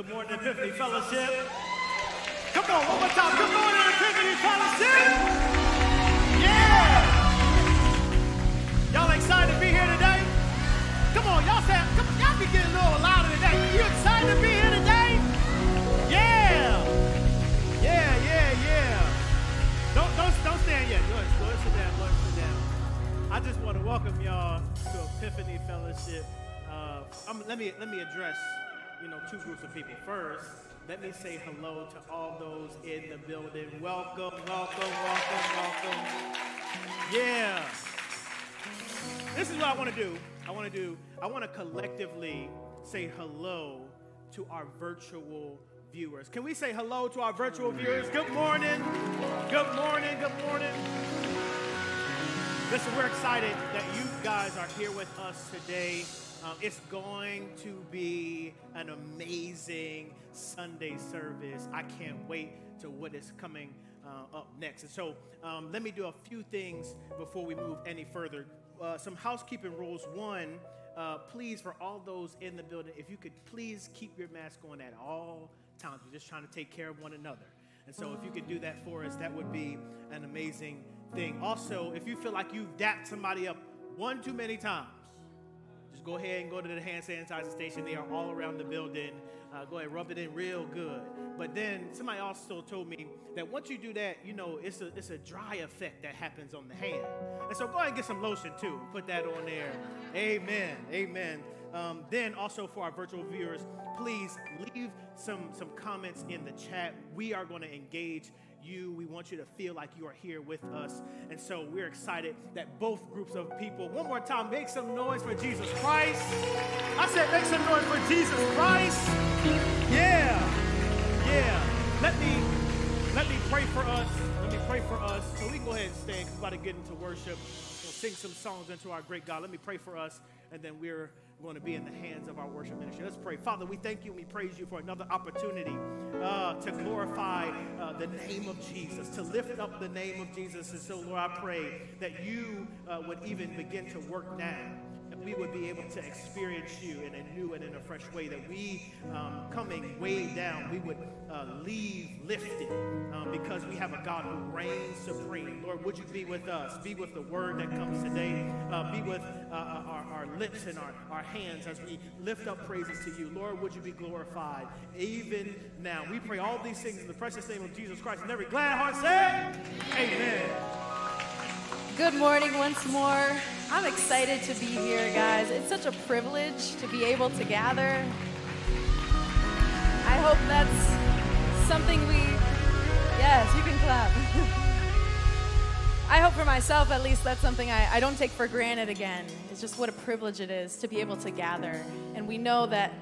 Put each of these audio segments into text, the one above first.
Good morning, Epiphany Fellowship. Come on, one more time. Good morning, Epiphany Fellowship. Yeah. Y'all excited to be here today? Come on, y'all say, come on, y'all be getting a little louder today. You excited to be here today? Yeah. Yeah, yeah, yeah. Don't don't don't stand yet. Go ahead, sit down, go ahead, sit down. I just want to welcome y'all to Epiphany Fellowship. Uh, let me let me address two groups of people. First, let me say hello to all those in the building. Welcome, welcome, welcome, welcome. Yeah. This is what I want to do. I want to do, I want to collectively say hello to our virtual viewers. Can we say hello to our virtual viewers? Good morning. Good morning. Good morning. Listen, we're excited that you guys are here with us today. Um, it's going to be an amazing Sunday service. I can't wait to what is coming uh, up next. And so um, let me do a few things before we move any further. Uh, some housekeeping rules. One, uh, please, for all those in the building, if you could please keep your mask on at all times. We're just trying to take care of one another. And so if you could do that for us, that would be an amazing thing. Also, if you feel like you've dapped somebody up one too many times, just go ahead and go to the hand sanitizer station. They are all around the building. Uh, go ahead, rub it in real good. But then somebody also told me that once you do that, you know, it's a, it's a dry effect that happens on the hand. And so go ahead and get some lotion too. Put that on there. Amen. Amen. Um, then also for our virtual viewers, please leave some, some comments in the chat. We are going to engage you. We want you to feel like you are here with us. And so we're excited that both groups of people, one more time, make some noise for Jesus Christ. I said, make some noise for Jesus Christ. Yeah. Yeah. Let me let me pray for us. Let me pray for us. So we can go ahead and stand because we're about to get into worship. We'll sing some songs into our great God. Let me pray for us, and then we're going to be in the hands of our worship ministry. Let's pray. Father, we thank you and we praise you for another opportunity uh, to glorify uh, the name of Jesus, to lift up the name of Jesus. And so, Lord, I pray that you uh, would even begin to work now we would be able to experience you in a new and in a fresh way, that we, um, coming way down, we would uh, leave lifted um, because we have a God who reigns supreme. Lord, would you be with us? Be with the word that comes today. Uh, be with uh, uh, our, our lips and our, our hands as we lift up praises to you. Lord, would you be glorified even now? We pray all these things in the precious name of Jesus Christ. And every glad heart say, Amen. Good morning once more. I'm excited to be here, guys. It's such a privilege to be able to gather. I hope that's something we, yes, you can clap. I hope for myself, at least, that's something I, I don't take for granted again. It's just what a privilege it is to be able to gather. And we know that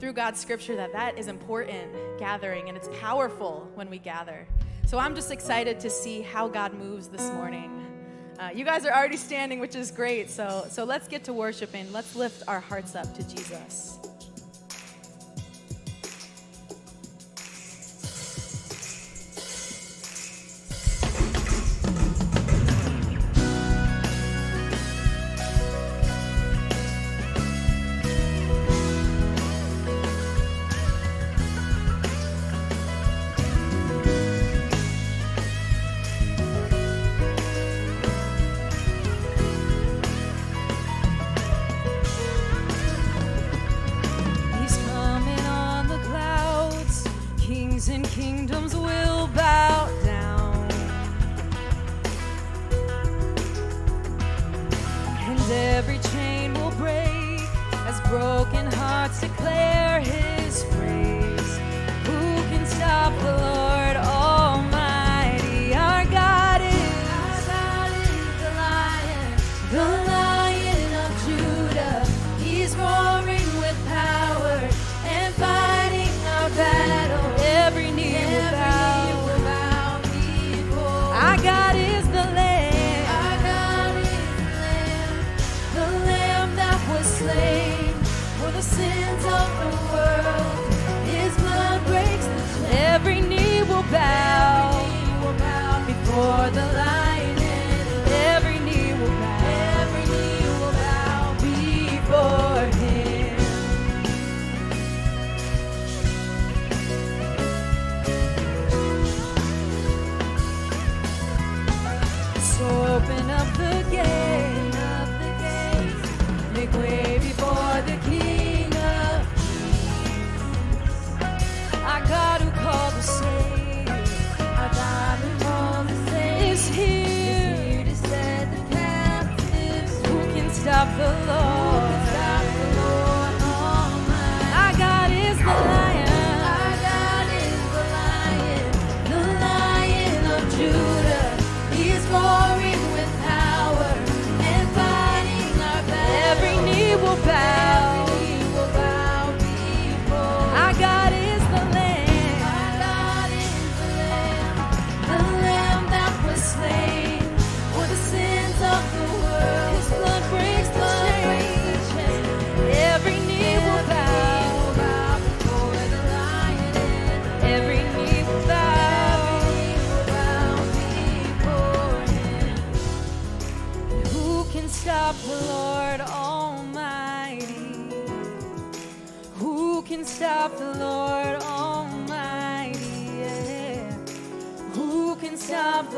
through God's scripture that that is important, gathering, and it's powerful when we gather. So I'm just excited to see how God moves this morning. Uh, you guys are already standing, which is great. So, so let's get to worshiping. Let's lift our hearts up to Jesus.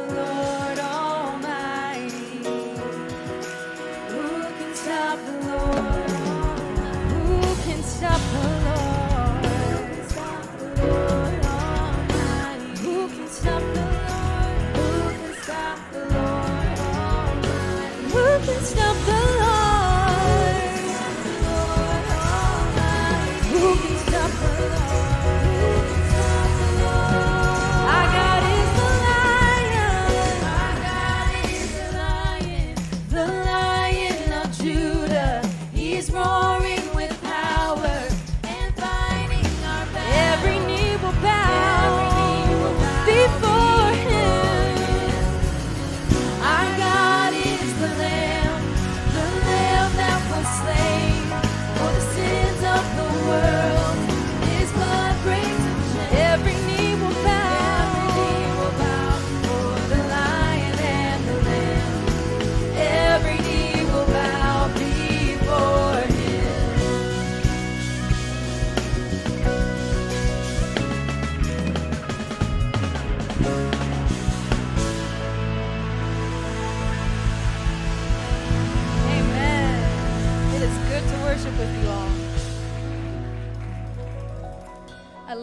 Stop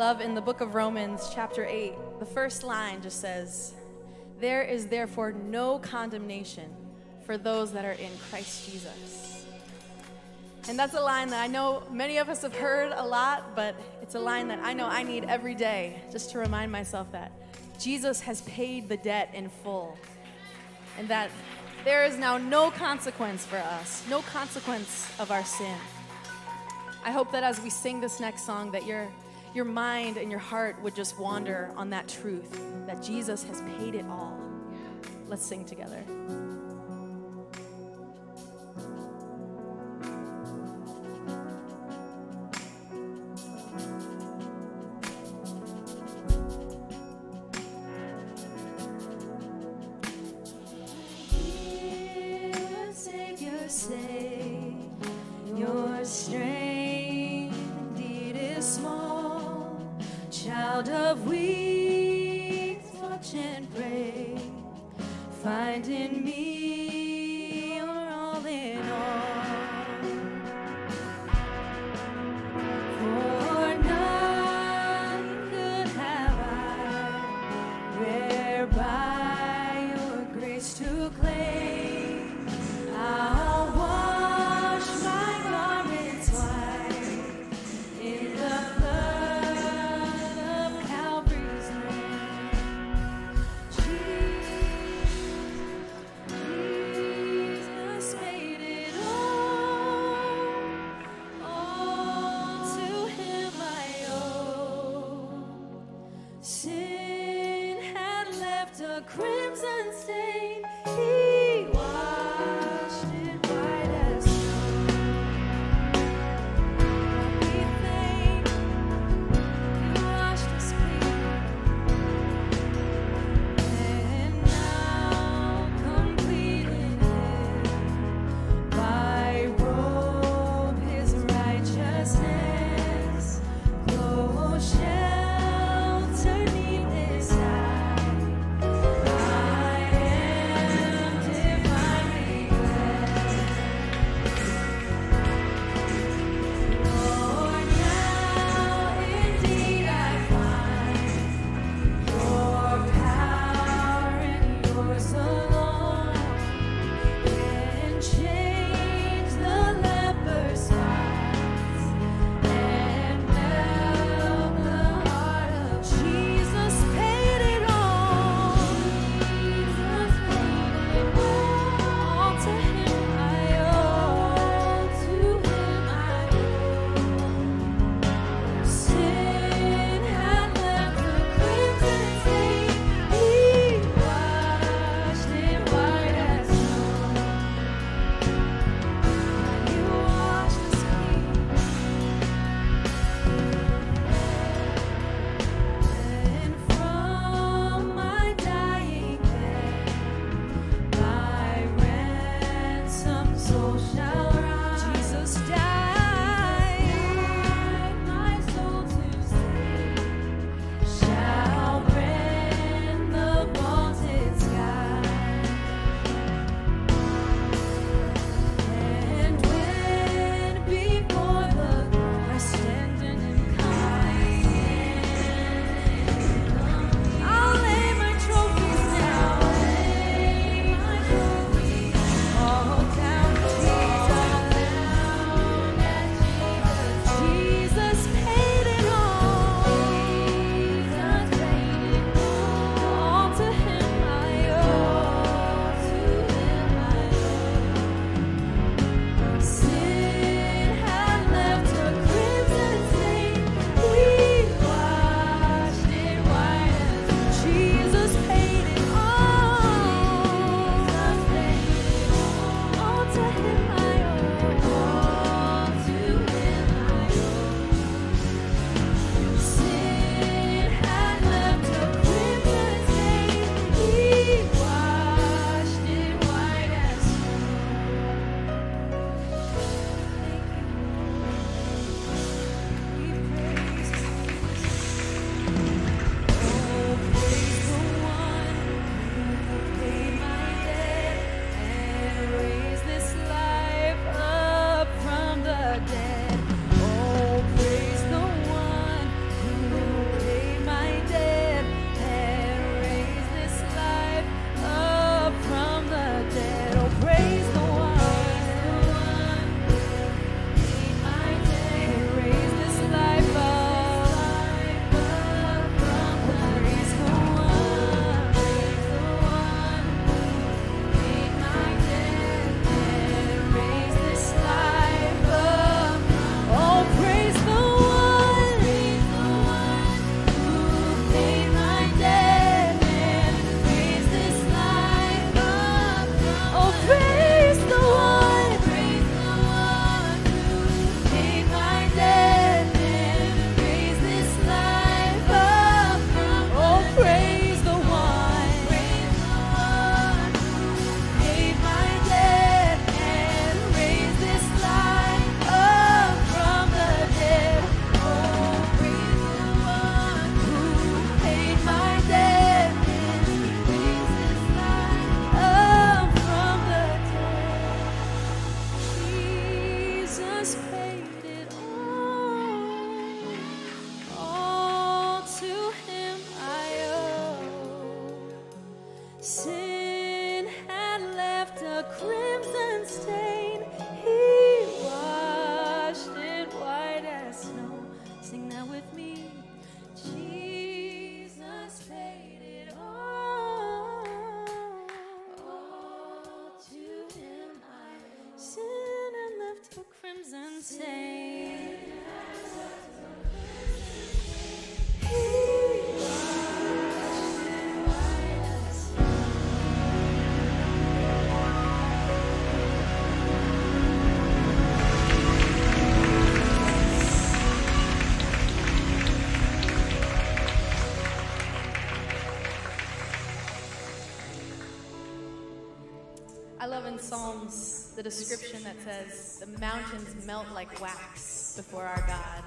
love in the book of Romans, chapter 8, the first line just says, There is therefore no condemnation for those that are in Christ Jesus. And that's a line that I know many of us have heard a lot, but it's a line that I know I need every day just to remind myself that Jesus has paid the debt in full. And that there is now no consequence for us, no consequence of our sin. I hope that as we sing this next song, that your your mind and your heart would just wander on that truth that Jesus has paid it all. Let's sing together. Psalms the description that says, The mountains melt like wax before our God.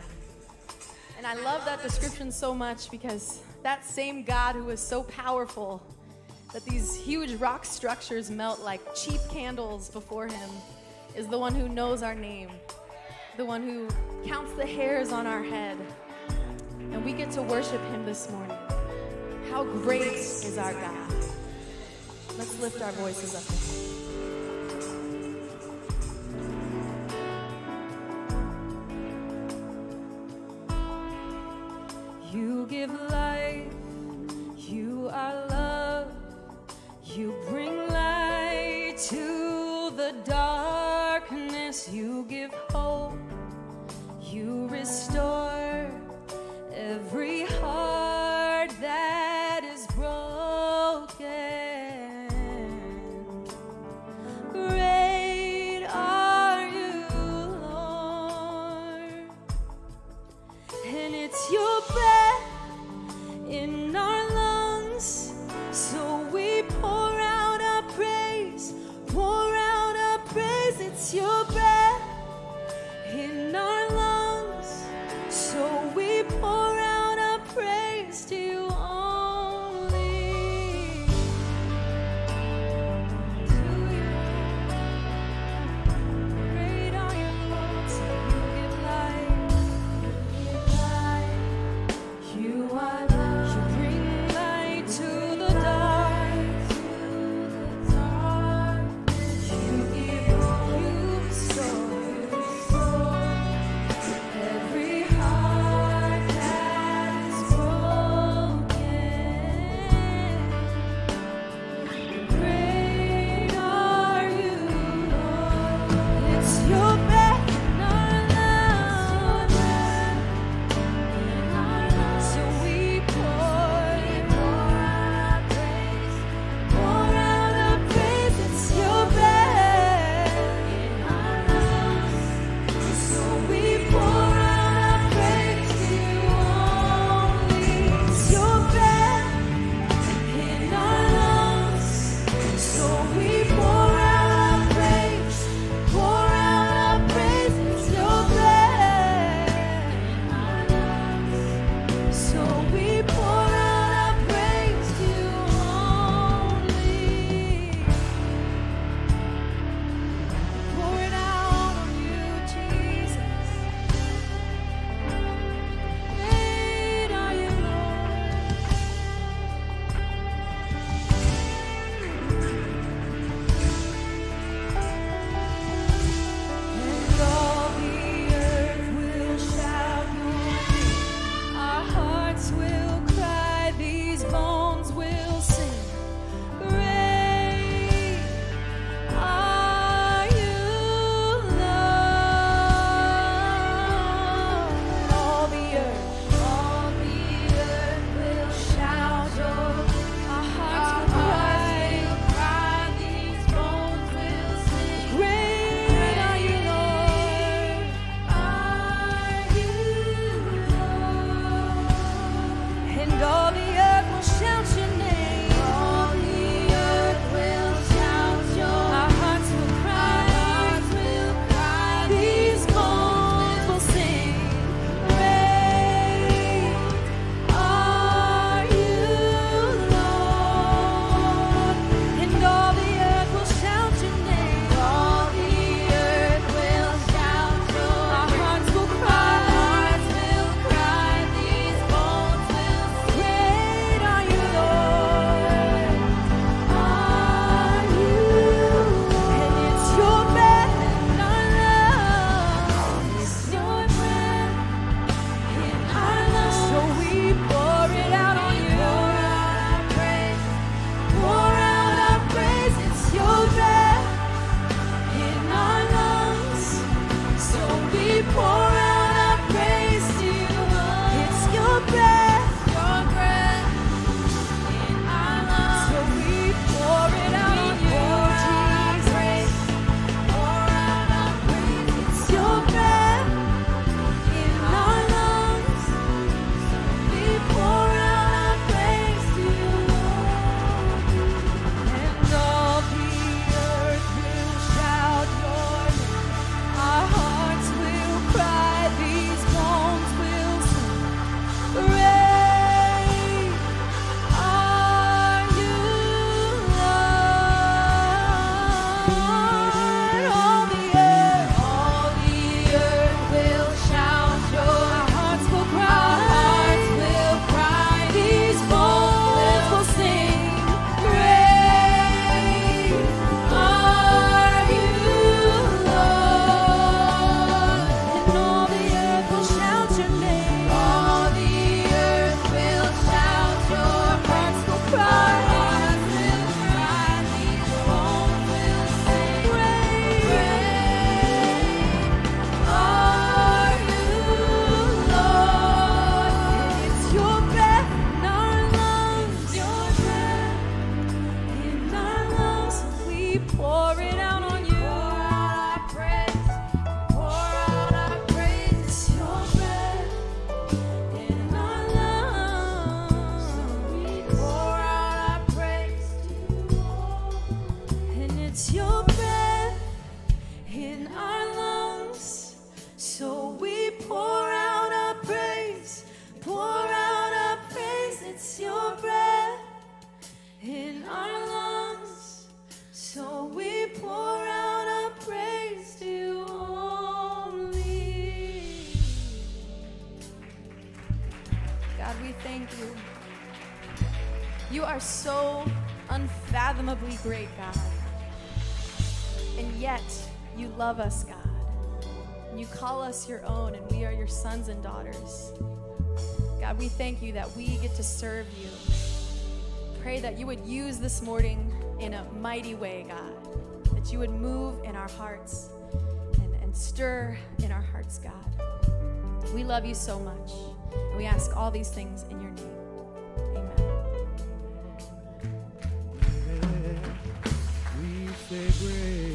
And I love that description so much because that same God who is so powerful that these huge rock structures melt like cheap candles before him is the one who knows our name, the one who counts the hairs on our head. And we get to worship him this morning. How great is our God! Let's lift our voices up. Give life, sons and daughters. God, we thank you that we get to serve you. Pray that you would use this morning in a mighty way, God. That you would move in our hearts and, and stir in our hearts, God. We love you so much. And we ask all these things in your name. Amen.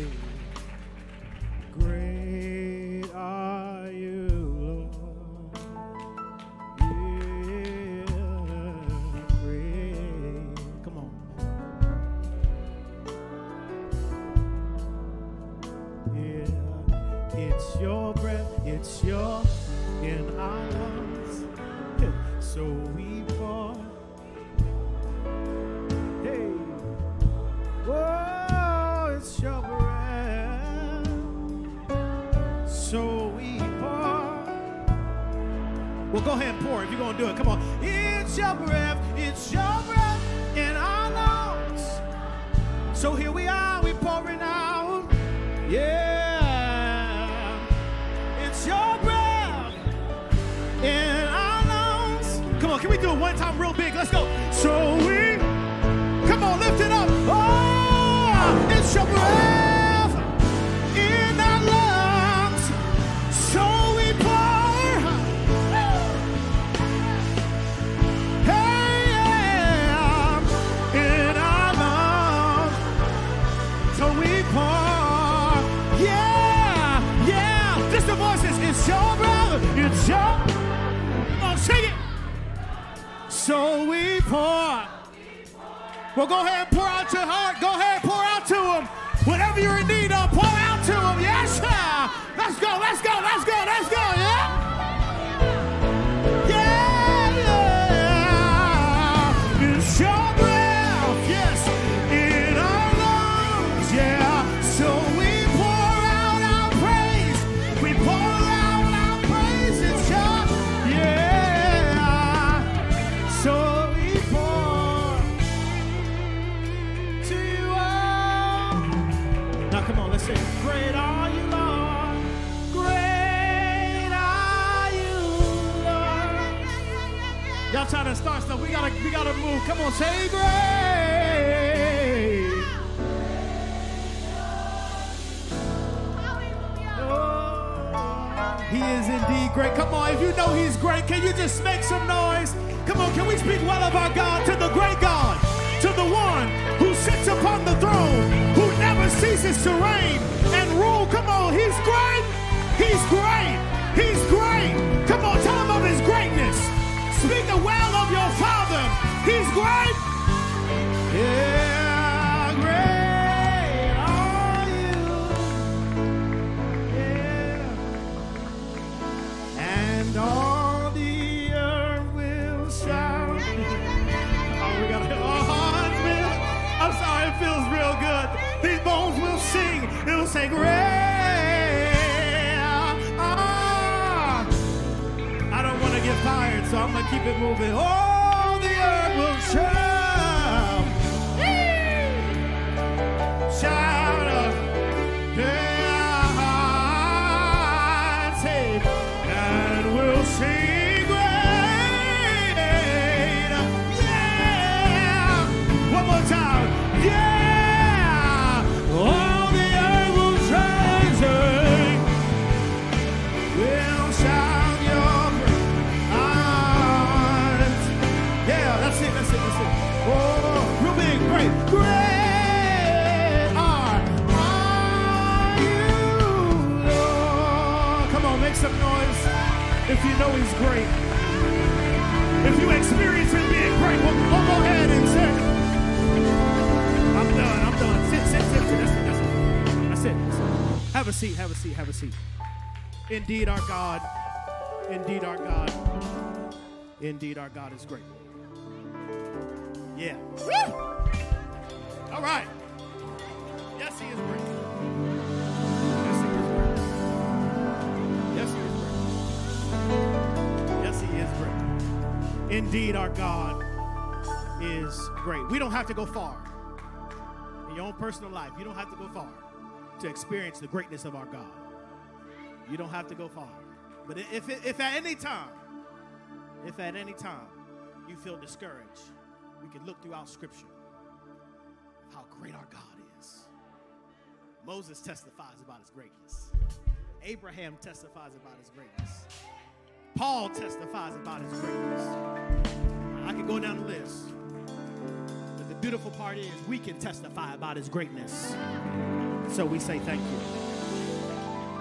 Come on, say great. He is indeed great. Come on, if you know He's great, can you just make some noise? Come on, can we speak well of our God to the great God, to the one who sits upon the throne, who never ceases to reign and rule? Come on, He's great. He's great. Great. Yeah, great are you. Yeah and all the earth will shout. oh, we got all hearts will. I'm sorry, it feels real good. These bones will sing. It'll say, Great. Ah. I don't want to get tired, so I'm gonna keep it moving. Earth will shout. If you know He's great. If you experience Him being great, we'll, go ahead and say, I'm done, I'm done. Sit, sit, sit, sit. That's it, that's it. That's it. That's it. Have a seat, have a seat, have a seat. Indeed, our God, indeed, our God, indeed, our God is great. Yeah. Indeed, our God is great. We don't have to go far. In your own personal life, you don't have to go far to experience the greatness of our God. You don't have to go far. But if, if at any time, if at any time you feel discouraged, we can look throughout Scripture how great our God is. Moses testifies about his greatness. Abraham testifies about his greatness. Paul testifies about his greatness. I can go down the list. But the beautiful part is we can testify about his greatness. So we say thank you.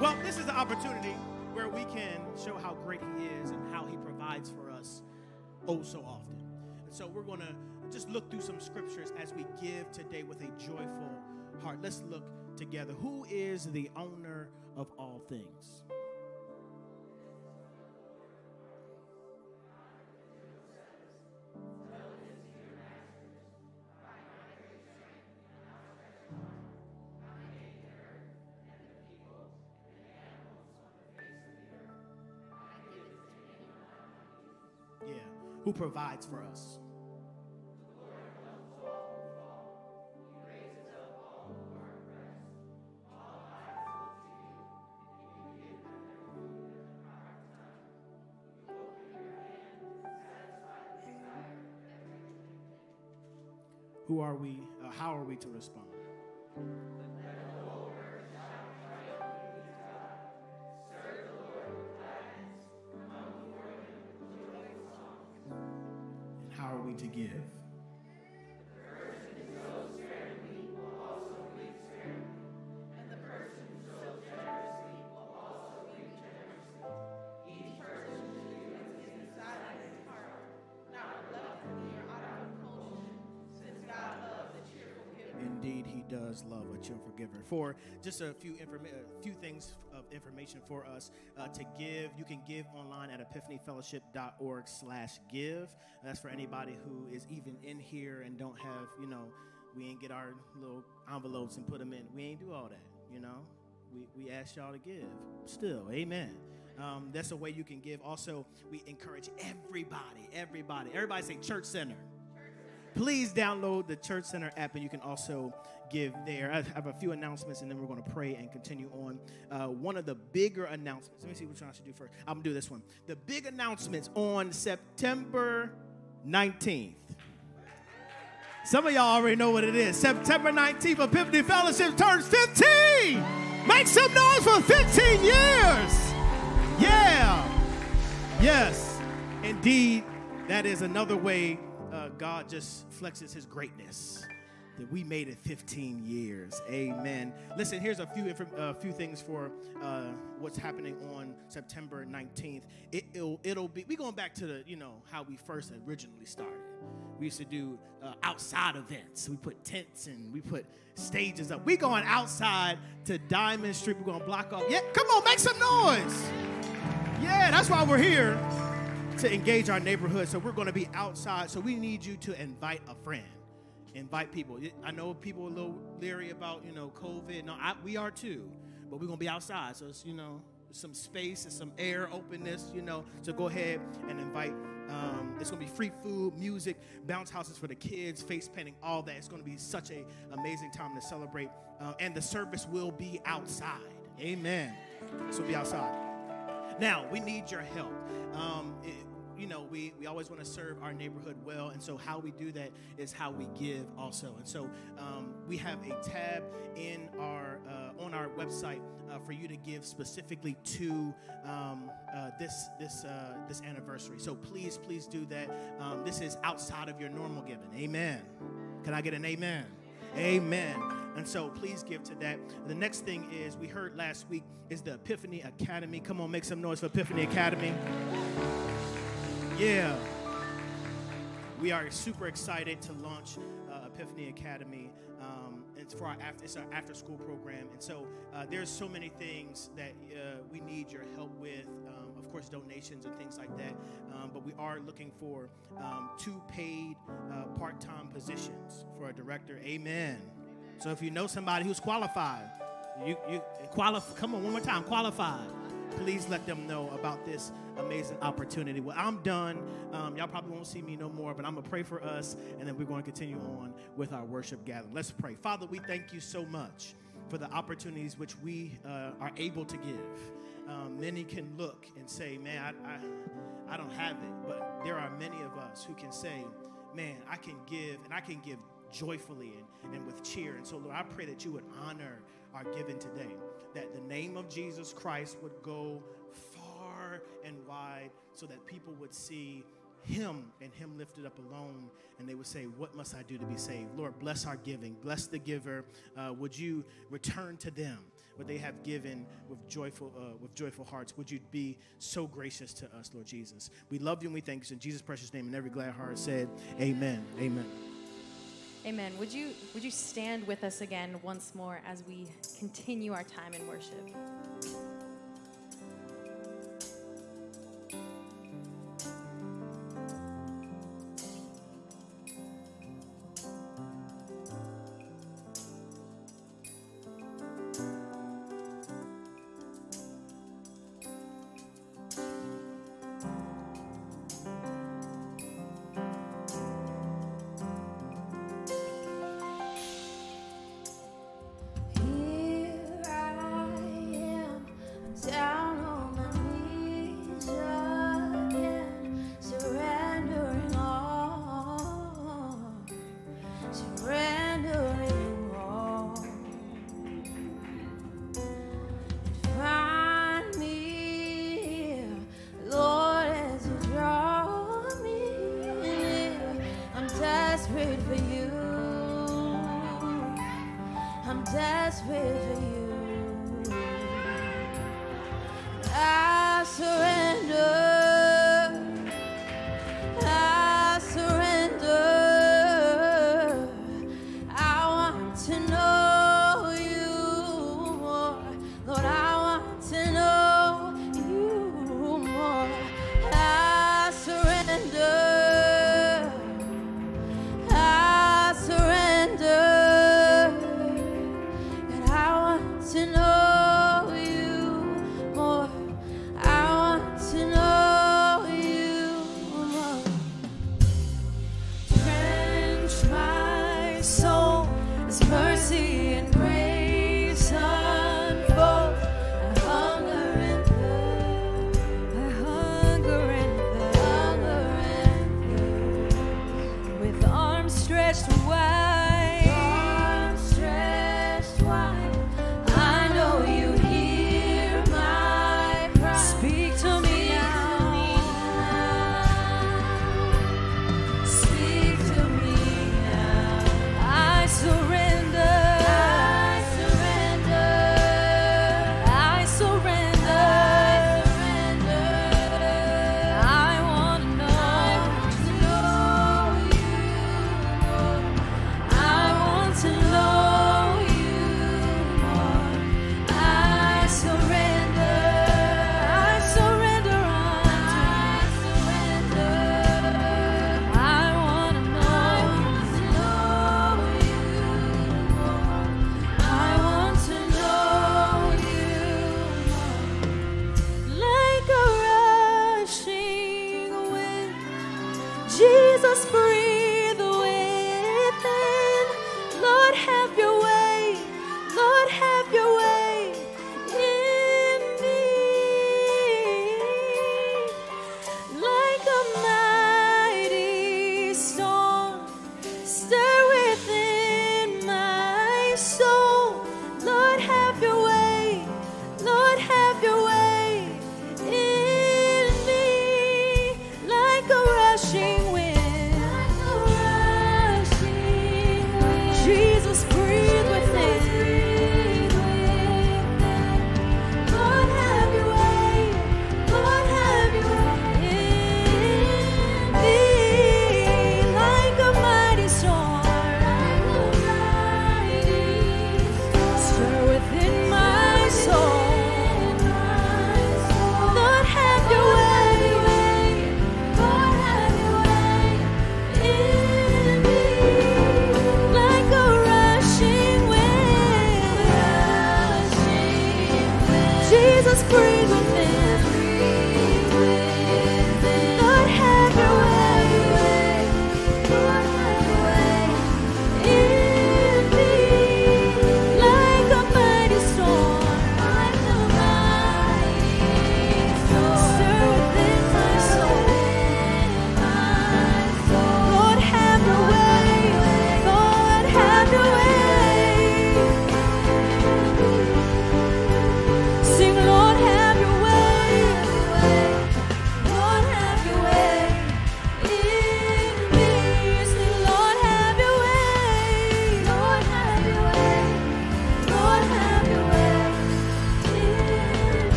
Well, this is the opportunity where we can show how great he is and how he provides for us oh so often. And so we're going to just look through some scriptures as we give today with a joyful heart. Let's look together. Who is the owner of all things? Who provides for us? Who are we? Uh, how are we to respond? For just a few informa- a few things of information for us uh, to give, you can give online at epiphanyfellowship.org/give. That's for anybody who is even in here and don't have, you know, we ain't get our little envelopes and put them in. We ain't do all that, you know. We we ask y'all to give. Still, amen. Um, that's a way you can give. Also, we encourage everybody, everybody, everybody say church center please download the Church Center app and you can also give there. I have a few announcements and then we're going to pray and continue on. Uh, one of the bigger announcements, let me see which one I should do first. I'm going to do this one. The big announcements on September 19th. Some of y'all already know what it is. September 19th, Epiphany Fellowship turns 15. Make some noise for 15 years. Yeah. Yes. Indeed, that is another way God just flexes his greatness. That we made it 15 years. Amen. Listen, here's a few uh, few things for uh, what's happening on September 19th. It, will it'll be we going back to the you know how we first originally started. We used to do uh, outside events. We put tents and we put stages up. We going outside to Diamond Street. We're gonna block off. Yeah, come on, make some noise. Yeah, that's why we're here to engage our neighborhood. So we're going to be outside. So we need you to invite a friend. Invite people. I know people are a little leery about, you know, COVID. No, I, we are too. But we're going to be outside. So it's, you know, some space and some air, openness, you know. So go ahead and invite. Um, it's going to be free food, music, bounce houses for the kids, face painting, all that. It's going to be such a amazing time to celebrate. Uh, and the service will be outside. Amen. So be outside. Now, we need your help. Um, it, you know, we, we always want to serve our neighborhood well. And so, how we do that is how we give also. And so, um, we have a tab in our uh, on our website uh, for you to give specifically to um, uh, this this uh, this anniversary. So please, please do that. Um, this is outside of your normal giving. Amen. Can I get an amen? Amen. And so please give to that. The next thing is we heard last week is the Epiphany Academy. Come on, make some noise for Epiphany Academy. Yeah. We are super excited to launch uh, Epiphany Academy. Um, it's for our after, it's our after school program. And so uh, there's so many things that uh, we need your help with. Um, of course, donations and things like that. Um, but we are looking for um, two paid uh, part time positions for a director. Amen. So if you know somebody who's qualified, you, you qualify. Come on, one more time. Qualified. Please let them know about this amazing opportunity. Well, I'm done. Um, y'all probably won't see me no more, but I'm going to pray for us, and then we're going to continue on with our worship gathering. Let's pray. Father, we thank you so much for the opportunities which we uh, are able to give. Um, many can look and say, man, I, I, I don't have it. But there are many of us who can say, man, I can give, and I can give joyfully and, and with cheer. And so, Lord, I pray that you would honor our giving today, that the name of Jesus Christ would go far and wide so that people would see him and him lifted up alone. And they would say what must i do to be saved? Lord bless our giving. Bless the giver. Uh, would you return to them what they have given with joyful uh, with joyful hearts? Would you be so gracious to us lord jesus? We love you and we thank you. In jesus precious name. And every glad heart said amen. Amen Amen. Would you would you stand with us again once more as we continue our time in worship?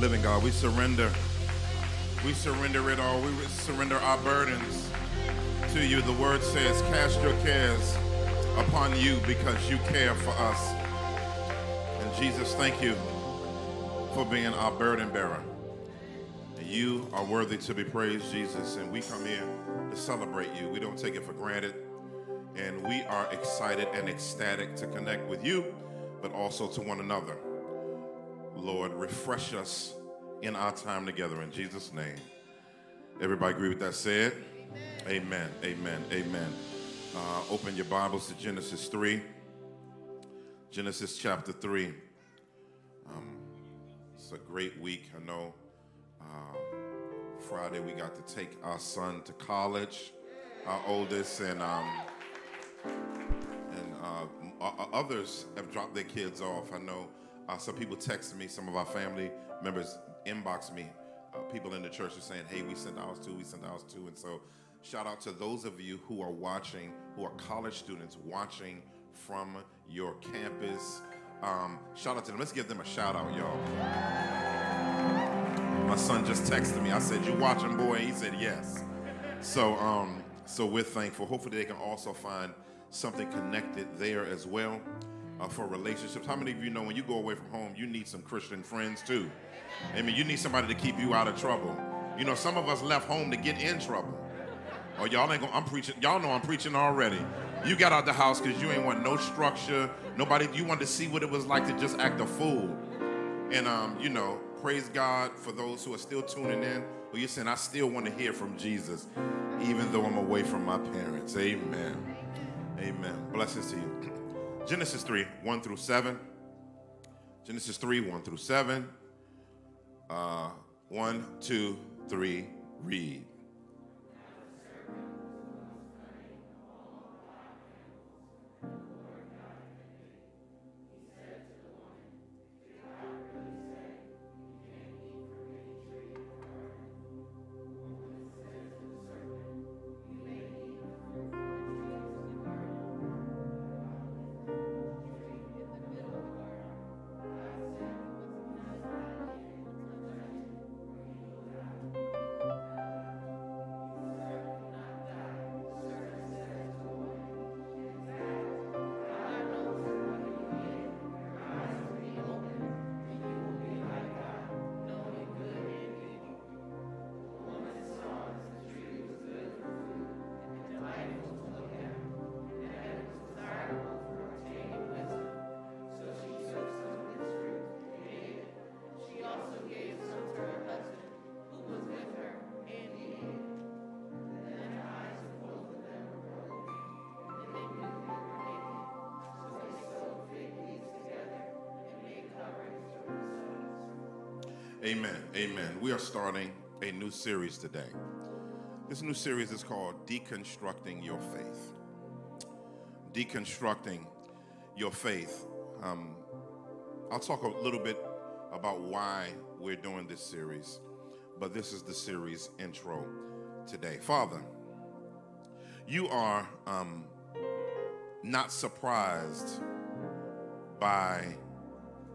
Living God, we surrender. We surrender it all. We surrender our burdens to you. The word says, Cast your cares upon you because you care for us. And Jesus, thank you for being our burden bearer. And you are worthy to be praised, Jesus. And we come here to celebrate you. We don't take it for granted. And we are excited and ecstatic to connect with you, but also to one another. Lord, refresh us in our time together in Jesus' name. Everybody agree with that said? Amen. Amen. Amen. Uh, open your Bibles to Genesis 3. Genesis chapter 3. Um, it's a great week. I know uh, Friday we got to take our son to college, our oldest, and um, and uh, others have dropped their kids off. I know uh, some people texted me, some of our family members inboxed me. Uh, people in the church are saying, "Hey, we sent ours too. We sent ours too." And so, shout out to those of you who are watching, who are college students watching from your campus. Um, shout out to them. Let's give them a shout out, y'all. My son just texted me. I said, "You watching, boy?" He said, "Yes." So, um, so we're thankful. Hopefully, they can also find something connected there as well uh, for relationships. How many of you know when you go away from home, you need some Christian friends too? I mean, you need somebody to keep you out of trouble. You know, some of us left home to get in trouble. Oh, y'all ain't gonna, I'm preaching, y'all know I'm preaching already. You got out the house because you ain't want no structure, nobody, you wanted to see what it was like to just act a fool. And, um, you know, praise God for those who are still tuning in. Who you're saying, I still want to hear from Jesus, even though I'm away from my parents. Amen. Amen. Blessings to you. Genesis 3, 1 through 7. Genesis 3, 1 through 7. Uh, 1, 2, 3, read. Amen. Amen. We are starting a new series today. This new series is called Deconstructing Your Faith. Deconstructing Your Faith. Um, I'll talk a little bit about why we're doing this series, but this is the series intro today. Father, you are um, not surprised by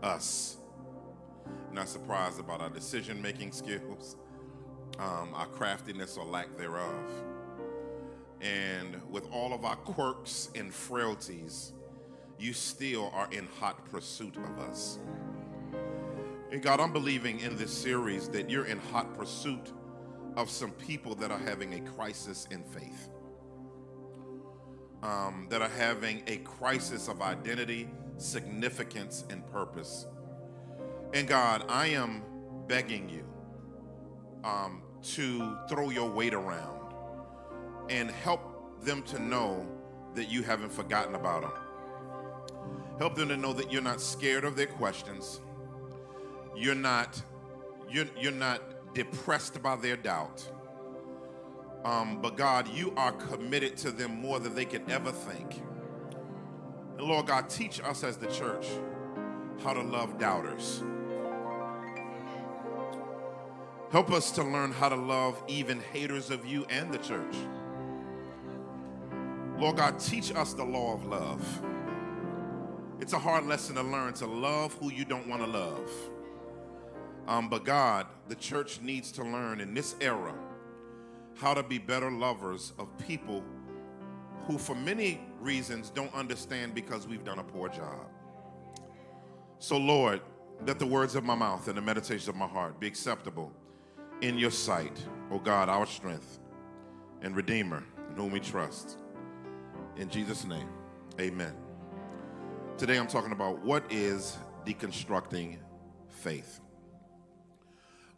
us not surprised about our decision making skills, um, our craftiness or lack thereof. And with all of our quirks and frailties, you still are in hot pursuit of us. And God, I'm believing in this series that you're in hot pursuit of some people that are having a crisis in faith, um, that are having a crisis of identity, significance, and purpose. And God, I am begging you um, to throw your weight around and help them to know that you haven't forgotten about them. Help them to know that you're not scared of their questions. You're not you're, you're not depressed by their doubt. Um, but God, you are committed to them more than they can ever think. And Lord God, teach us as the church how to love doubters. Help us to learn how to love even haters of you and the church. Lord God, teach us the law of love. It's a hard lesson to learn to love who you don't want to love. Um, but God, the church needs to learn in this era how to be better lovers of people who, for many reasons, don't understand because we've done a poor job. So, Lord, let the words of my mouth and the meditations of my heart be acceptable in your sight, O God, our strength and Redeemer, in whom we trust. In Jesus' name, amen. Today I'm talking about what is deconstructing faith.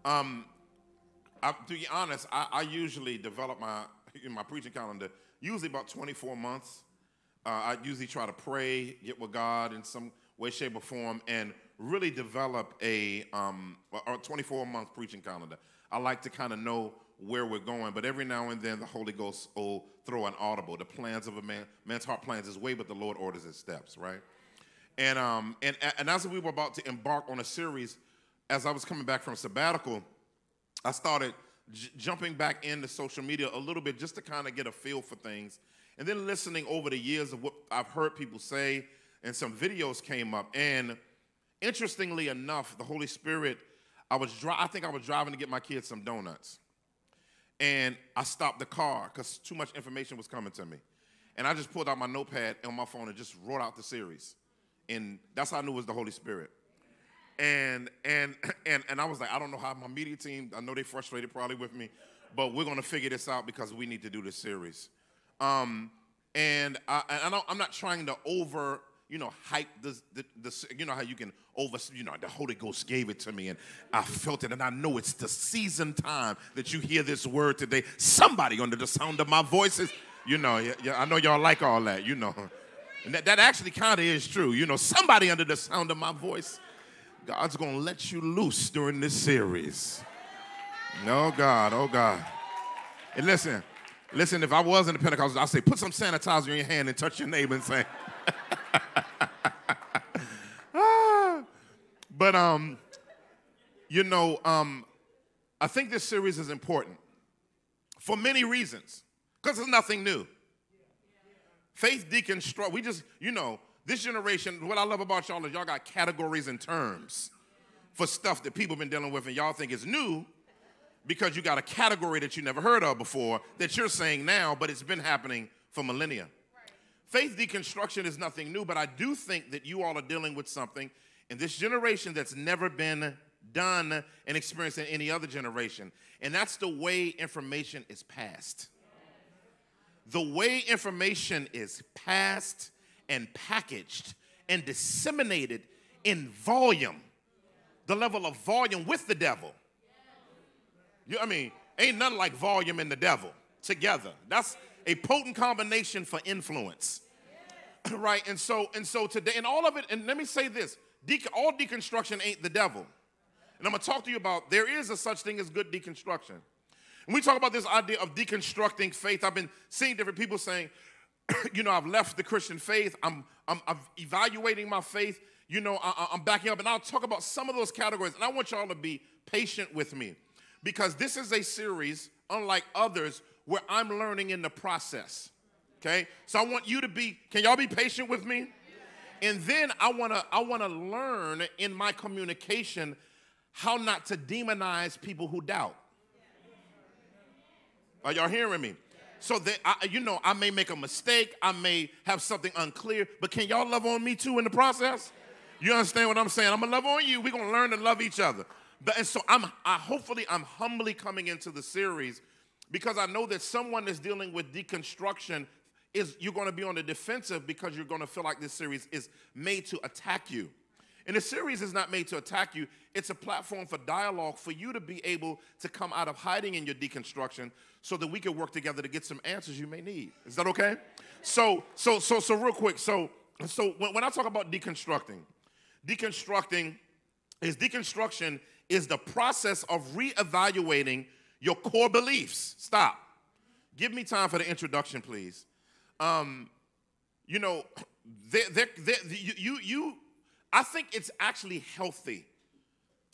Um, I, to be honest, I, I usually develop my in my preaching calendar usually about 24 months. Uh, I usually try to pray, get with God in some way, shape, or form, and really develop a, um, a 24 month preaching calendar. I like to kind of know where we're going, but every now and then the Holy Ghost will throw an audible. The plans of a man, man's heart plans his way, but the Lord orders his steps, right? And um, and and as we were about to embark on a series, as I was coming back from sabbatical, I started j- jumping back into social media a little bit just to kind of get a feel for things, and then listening over the years of what I've heard people say, and some videos came up, and interestingly enough, the Holy Spirit, I was dri- I think I was driving to get my kids some donuts, and I stopped the car because too much information was coming to me, and I just pulled out my notepad on my phone and just wrote out the series and that's how I knew it was the Holy Spirit. And and and and I was like, I don't know how my media team. I know they frustrated probably with me, but we're gonna figure this out because we need to do this series. Um, and I, and I am not trying to over you know hype the, the the you know how you can over you know the Holy Ghost gave it to me and I felt it and I know it's the season time that you hear this word today. Somebody under the sound of my voices, you know, I know y'all like all that, you know. And that, that actually kind of is true. You know, somebody under the sound of my voice, God's going to let you loose during this series. No, God, oh, God. And listen, listen, if I was in the Pentecostal, I'd say, put some sanitizer in your hand and touch your neighbor and say, But, um, you know, um, I think this series is important for many reasons because it's nothing new. Faith deconstruct. We just, you know, this generation, what I love about y'all is y'all got categories and terms for stuff that people have been dealing with and y'all think is new because you got a category that you never heard of before that you're saying now, but it's been happening for millennia. Faith deconstruction is nothing new, but I do think that you all are dealing with something in this generation that's never been done and experienced in any other generation. And that's the way information is passed the way information is passed and packaged and disseminated in volume, the level of volume with the devil. You, I mean, ain't nothing like volume and the devil together. That's a potent combination for influence. right? And so, and so today, and all of it, and let me say this, de- all deconstruction ain't the devil. And I'm gonna talk to you about there is a such thing as good deconstruction. When we talk about this idea of deconstructing faith, I've been seeing different people saying, you know, I've left the Christian faith, I'm, I'm, I'm evaluating my faith, you know, I, I'm backing up. And I'll talk about some of those categories. And I want y'all to be patient with me because this is a series, unlike others, where I'm learning in the process. Okay? So I want you to be, can y'all be patient with me? And then I wanna, I wanna learn in my communication how not to demonize people who doubt. Are y'all hearing me? So that I, you know, I may make a mistake, I may have something unclear, but can y'all love on me too in the process? You understand what I'm saying? I'm gonna love on you. We're gonna learn to love each other. But and so I'm I hopefully I'm humbly coming into the series because I know that someone is dealing with deconstruction is you're gonna be on the defensive because you're gonna feel like this series is made to attack you. And the series is not made to attack you, it's a platform for dialogue for you to be able to come out of hiding in your deconstruction so that we can work together to get some answers you may need. Is that okay? So, so, so, so, real quick. So, so when, when I talk about deconstructing, deconstructing is deconstruction is the process of reevaluating your core beliefs. Stop. Give me time for the introduction, please. Um, you know, they're, they're, they're, you, you, I think it's actually healthy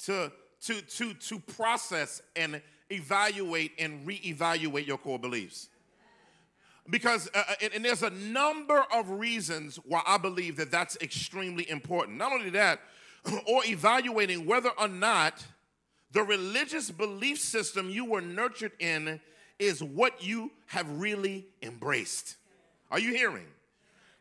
to, to, to, to process and evaluate and reevaluate your core beliefs. Because, uh, uh, and, and there's a number of reasons why I believe that that's extremely important. Not only that, or evaluating whether or not the religious belief system you were nurtured in is what you have really embraced. Are you hearing?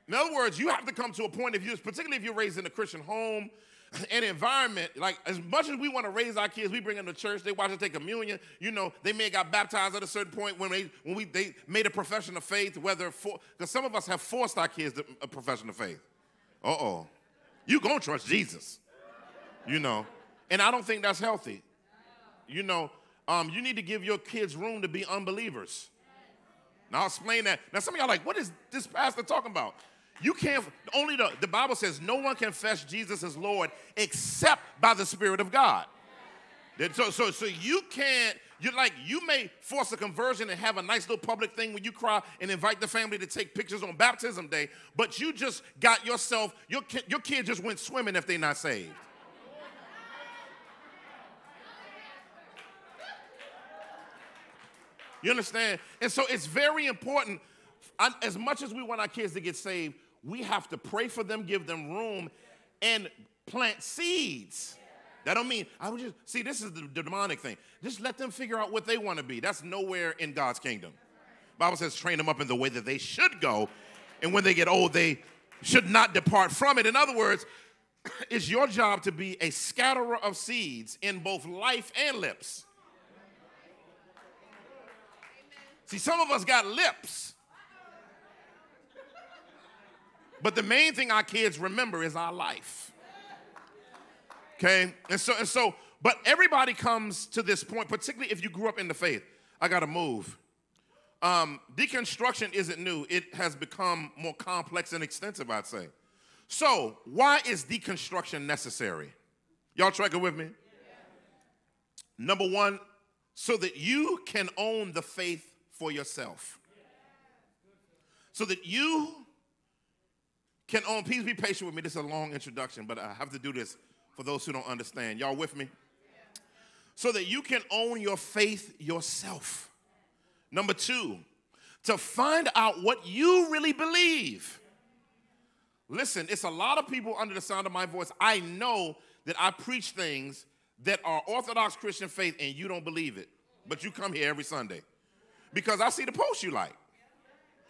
In other words, you have to come to a point, if you, particularly if you're raised in a Christian home and environment, like as much as we want to raise our kids, we bring them to church, they watch us take communion. You know, they may have got baptized at a certain point when they when we they made a profession of faith, whether for because some of us have forced our kids to a profession of faith. Uh-oh. You gonna trust Jesus. You know. And I don't think that's healthy. You know, um, you need to give your kids room to be unbelievers. Now I'll explain that. Now some of y'all like, what is this pastor talking about? You can't, only the, the Bible says no one confess Jesus as Lord except by the Spirit of God. So, so, so you can't, you're like, you may force a conversion and have a nice little public thing when you cry and invite the family to take pictures on baptism day, but you just got yourself, your, your kid just went swimming if they're not saved. You understand? And so it's very important. As much as we want our kids to get saved, we have to pray for them, give them room, and plant seeds. That don't mean I would just see this is the, the demonic thing. Just let them figure out what they want to be. That's nowhere in God's kingdom. Bible says train them up in the way that they should go, and when they get old, they should not depart from it. In other words, it's your job to be a scatterer of seeds in both life and lips. See, some of us got lips. But the main thing our kids remember is our life. Okay? And so, and so, but everybody comes to this point, particularly if you grew up in the faith. I gotta move. Um, deconstruction isn't new, it has become more complex and extensive, I'd say. So, why is deconstruction necessary? Y'all tracking with me? Number one, so that you can own the faith for yourself. So that you can own, please be patient with me. This is a long introduction, but I have to do this for those who don't understand. Y'all with me? So that you can own your faith yourself. Number two, to find out what you really believe. Listen, it's a lot of people under the sound of my voice. I know that I preach things that are Orthodox Christian faith and you don't believe it, but you come here every Sunday because I see the post you like.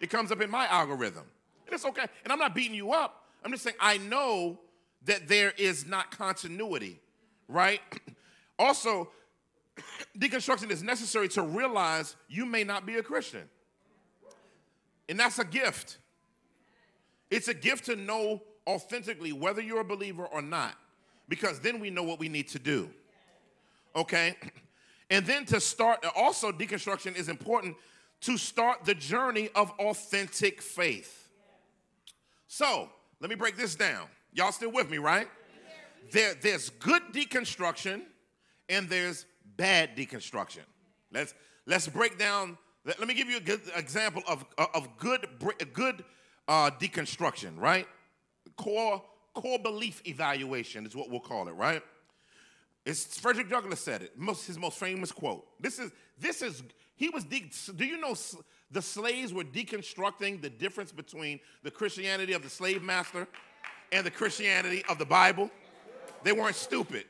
It comes up in my algorithm. And it's okay. And I'm not beating you up. I'm just saying I know that there is not continuity, right? also, deconstruction is necessary to realize you may not be a Christian. And that's a gift. It's a gift to know authentically whether you're a believer or not, because then we know what we need to do. Okay? And then to start, also, deconstruction is important to start the journey of authentic faith. So, let me break this down. Y'all still with me, right? There, there's good deconstruction and there's bad deconstruction. Let's, let's break down, let, let me give you a good example of, of good, good uh, deconstruction, right? Core, core belief evaluation is what we'll call it, right? It's Frederick Douglass said it. Most, his most famous quote. This is this is he was. De- do you know the slaves were deconstructing the difference between the Christianity of the slave master and the Christianity of the Bible? They weren't stupid.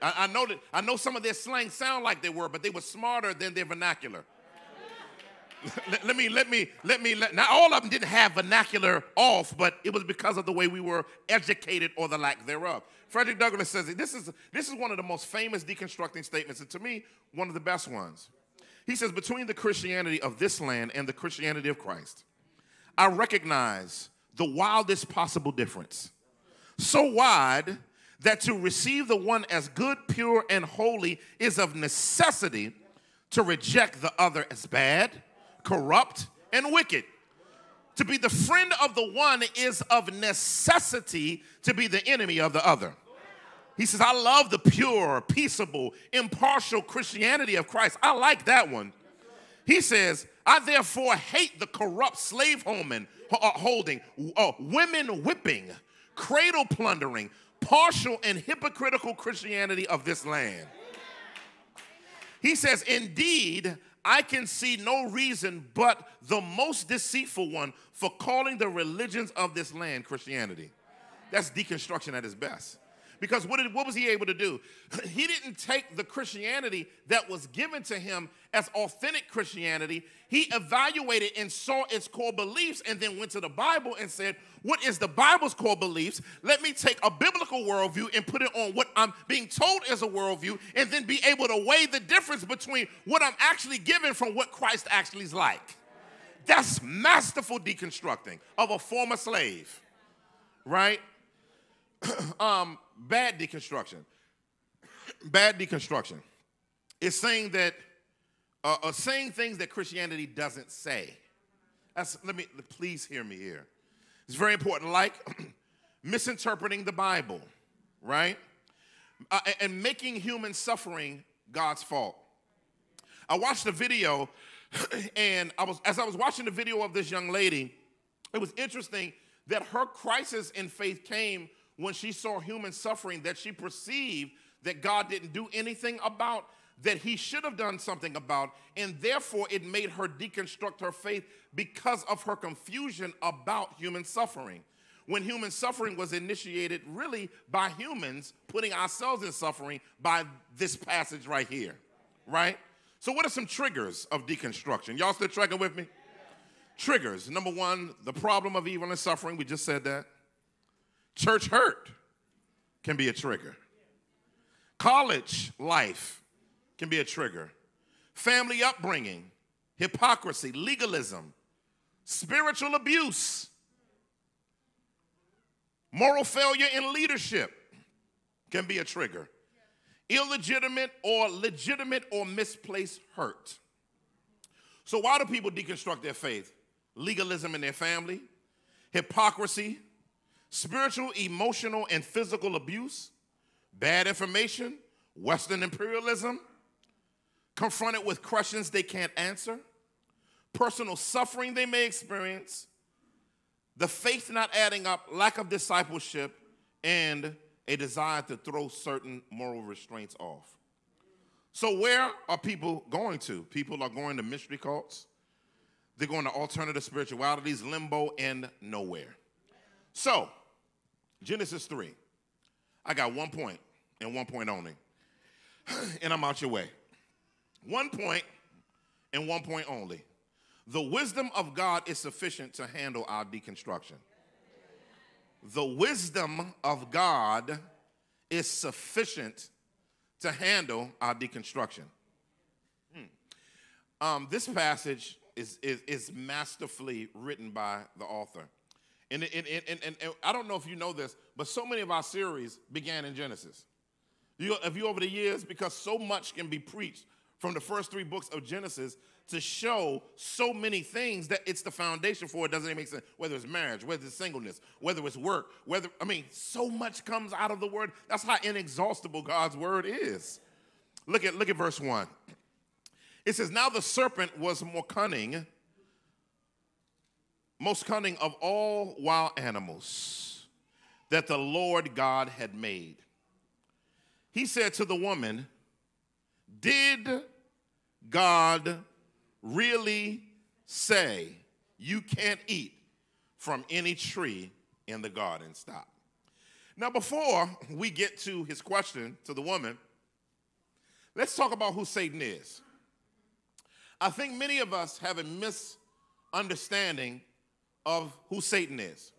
I, I know that I know some of their slang sound like they were, but they were smarter than their vernacular. let, let, me let me let me let, now all of them didn't have vernacular off but it was because of the way we were educated or the lack thereof frederick douglass says this is this is one of the most famous deconstructing statements and to me one of the best ones. He says between the christianity of this land and the christianity of christ i recognize the wildest possible difference. So wide that to receive the one as good, pure, and holy is of necessity to reject the other as bad, corrupt, and wicked. To be the friend of the one is of necessity to be the enemy of the other. He says, I love the pure, peaceable, impartial Christianity of Christ. I like that one. He says, I therefore hate the corrupt slave holding, uh, holding uh, women whipping, cradle plundering, partial and hypocritical Christianity of this land. He says, Indeed, I can see no reason but the most deceitful one for calling the religions of this land Christianity. That's deconstruction at its best. Because what, did, what was he able to do? He didn't take the Christianity that was given to him as authentic Christianity. He evaluated and saw its core beliefs and then went to the Bible and said, What is the Bible's core beliefs? Let me take a biblical worldview and put it on what I'm being told is a worldview and then be able to weigh the difference between what I'm actually given from what Christ actually is like. That's masterful deconstructing of a former slave, right? um, bad deconstruction. bad deconstruction It's saying that, uh, uh, saying things that Christianity doesn't say. That's, let me, please hear me here. It's very important, like misinterpreting the Bible, right? Uh, and making human suffering God's fault. I watched a video, and I was as I was watching the video of this young lady, it was interesting that her crisis in faith came when she saw human suffering that she perceived that God didn't do anything about, that he should have done something about, and therefore it made her deconstruct her faith because of her confusion about human suffering. When human suffering was initiated really by humans putting ourselves in suffering by this passage right here, right? So, what are some triggers of deconstruction? Y'all still tracking with me? Triggers. Number one, the problem of evil and suffering. We just said that. Church hurt can be a trigger. College life can be a trigger. Family upbringing, hypocrisy, legalism, spiritual abuse, moral failure in leadership can be a trigger. Illegitimate or legitimate or misplaced hurt. So, why do people deconstruct their faith? Legalism in their family, hypocrisy, spiritual, emotional, and physical abuse, bad information, Western imperialism, confronted with questions they can't answer, personal suffering they may experience, the faith not adding up, lack of discipleship, and a desire to throw certain moral restraints off. So, where are people going to? People are going to mystery cults, they're going to alternative spiritualities, limbo, and nowhere. So, Genesis 3. I got one point and one point only. and I'm out your way. One point and one point only. The wisdom of God is sufficient to handle our deconstruction. The wisdom of God is sufficient to handle our deconstruction. Hmm. Um, this passage is, is, is masterfully written by the author. And, and, and, and, and I don't know if you know this, but so many of our series began in Genesis. You, have you over the years, because so much can be preached from the first three books of Genesis to show so many things that it's the foundation for it doesn't even make sense. Whether it's marriage, whether it's singleness, whether it's work, whether, I mean, so much comes out of the word. That's how inexhaustible God's word is. Look at, look at verse 1. It says, Now the serpent was more cunning most cunning of all wild animals that the Lord God had made. He said to the woman, Did God really say you can't eat from any tree in the garden? Stop. Now, before we get to his question to the woman, let's talk about who Satan is. I think many of us have a misunderstanding of who Satan is.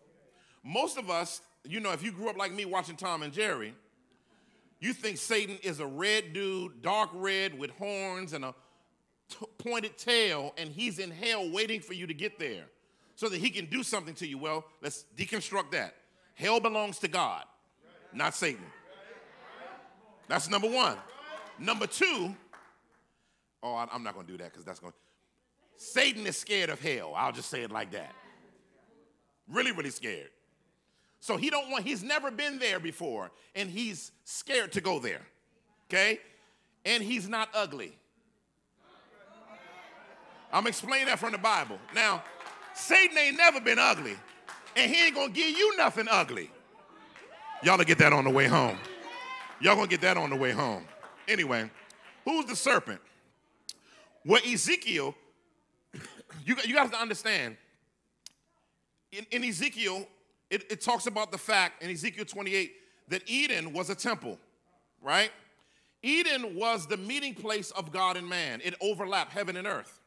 Most of us, you know, if you grew up like me watching Tom and Jerry, you think Satan is a red dude, dark red with horns and a pointed tail, and he's in hell waiting for you to get there so that he can do something to you. Well, let's deconstruct that. Hell belongs to God, not Satan. That's number one. Number two, oh, I'm not going to do that because that's going to. Satan is scared of hell. I'll just say it like that. Really, really scared. So he don't want, he's never been there before, and he's scared to go there. Okay? And he's not ugly. I'm explaining that from the Bible. Now, Satan ain't never been ugly, and he ain't gonna give you nothing ugly. Y'all gonna get that on the way home. Y'all gonna get that on the way home. Anyway, who's the serpent? Well, Ezekiel, you, you got to understand, in, in Ezekiel, it, it talks about the fact in Ezekiel 28 that Eden was a temple, right? Eden was the meeting place of God and man, it overlapped heaven and earth.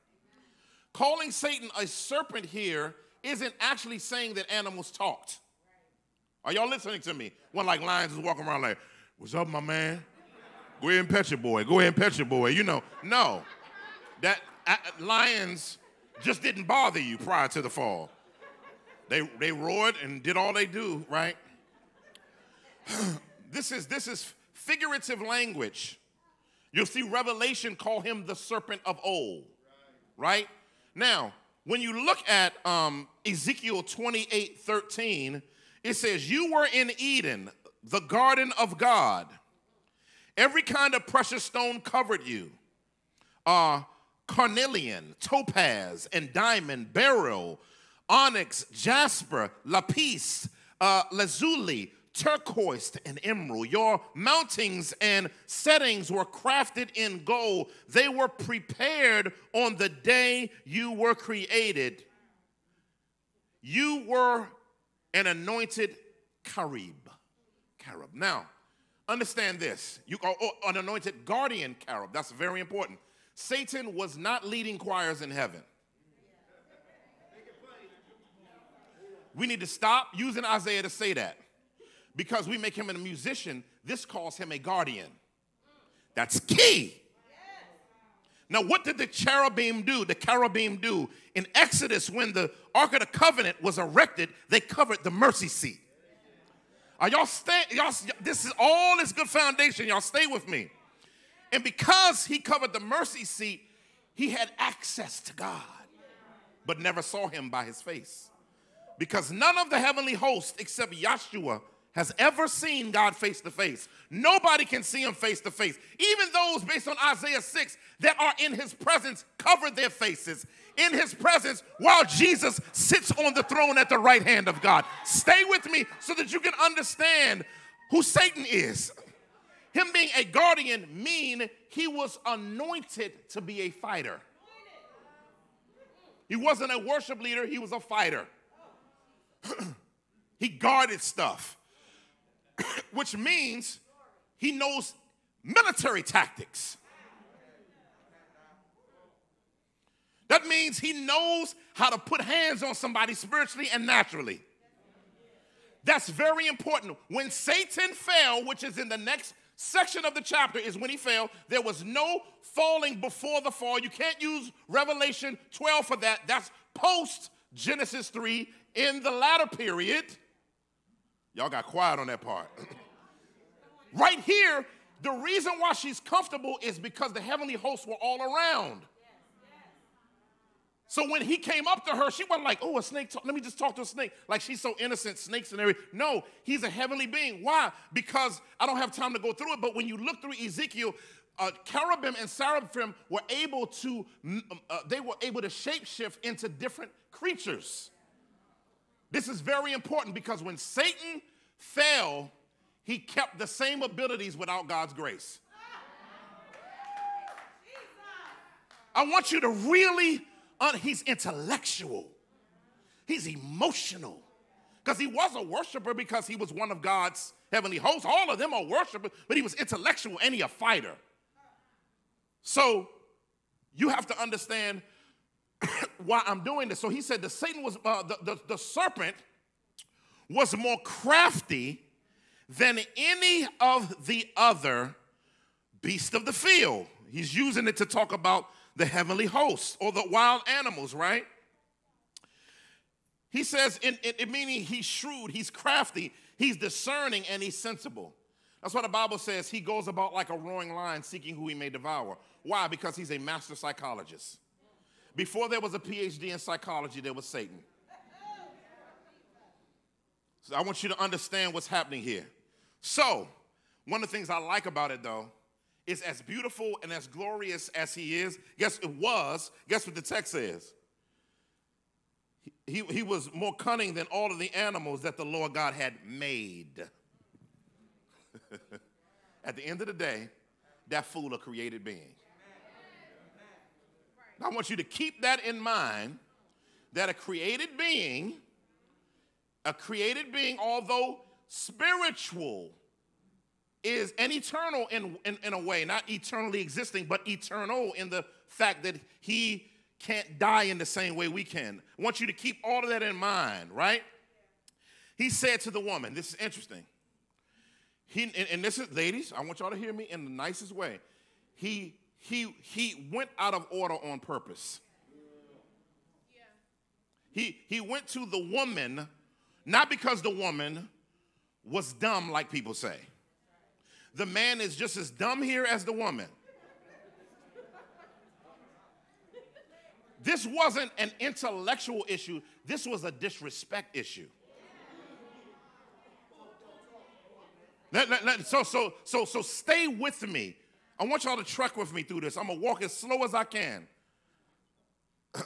Calling Satan a serpent here isn't actually saying that animals talked. Are y'all listening to me? One like lions is walking around like, What's up, my man? Go ahead and pet your boy. Go ahead and pet your boy. You know, no. That uh, lions just didn't bother you prior to the fall. They, they roared and did all they do, right? this is this is figurative language. You'll see Revelation call him the serpent of old, right? Now, when you look at um, Ezekiel 28 13, it says, You were in Eden, the garden of God. Every kind of precious stone covered you. Uh, carnelian, topaz, and diamond, beryl, onyx, jasper, lapis, uh, lazuli, turquoise, and emerald. Your mountings and settings were crafted in gold. They were prepared on the day you were created. You were an anointed cherub. Cherub. Now, understand this. You are oh, an anointed guardian cherub. That's very important. Satan was not leading choirs in heaven. We need to stop using Isaiah to say that. Because we make him a musician, this calls him a guardian. That's key. Now, what did the cherubim do? The cherubim do in Exodus when the Ark of the Covenant was erected, they covered the mercy seat. Are y'all stay? Y'all, this is all this good foundation. Y'all stay with me. And because he covered the mercy seat, he had access to God, but never saw him by his face. Because none of the heavenly host except Yahshua has ever seen God face to face. Nobody can see him face to face. Even those based on Isaiah 6 that are in his presence cover their faces in his presence while Jesus sits on the throne at the right hand of God. Stay with me so that you can understand who Satan is. Him being a guardian mean he was anointed to be a fighter. He wasn't a worship leader, he was a fighter. He guarded stuff, which means he knows military tactics. That means he knows how to put hands on somebody spiritually and naturally. That's very important. When Satan fell, which is in the next section of the chapter, is when he fell, there was no falling before the fall. You can't use Revelation 12 for that. That's post Genesis 3 in the latter period. Y'all got quiet on that part. right here, the reason why she's comfortable is because the heavenly hosts were all around. So when he came up to her, she wasn't like, oh, a snake, talk. let me just talk to a snake. Like she's so innocent, snakes and everything. No, he's a heavenly being. Why? Because I don't have time to go through it, but when you look through Ezekiel, uh, cherubim and seraphim were able to, uh, they were able to shapeshift into different creatures. This is very important because when Satan fell, he kept the same abilities without God's grace. I want you to really uh, he's intellectual, he's emotional. Because he was a worshiper because he was one of God's heavenly hosts. All of them are worshipers, but he was intellectual and he a fighter. So you have to understand why I'm doing this. So he said the Satan was uh, the, the, the serpent was more crafty than any of the other beasts of the field. He's using it to talk about the heavenly hosts or the wild animals, right? He says, in, in, in meaning he's shrewd, he's crafty, he's discerning, and he's sensible. That's why the Bible says he goes about like a roaring lion seeking who he may devour. Why? Because he's a master psychologist. Before there was a PhD in psychology, there was Satan. So I want you to understand what's happening here. So, one of the things I like about it though is as beautiful and as glorious as he is, guess it was, guess what the text says? He, he was more cunning than all of the animals that the Lord God had made. At the end of the day, that fool a created being. I want you to keep that in mind that a created being, a created being, although spiritual, is an eternal in, in, in a way, not eternally existing, but eternal in the fact that he can't die in the same way we can. I want you to keep all of that in mind, right? He said to the woman, this is interesting. He, and, and this is, ladies, I want y'all to hear me in the nicest way. He, he, he went out of order on purpose. He, he went to the woman, not because the woman was dumb, like people say. The man is just as dumb here as the woman. This wasn't an intellectual issue, this was a disrespect issue. Let, let, let, so, so, so, so stay with me. I want y'all to trek with me through this. I'm gonna walk as slow as I can.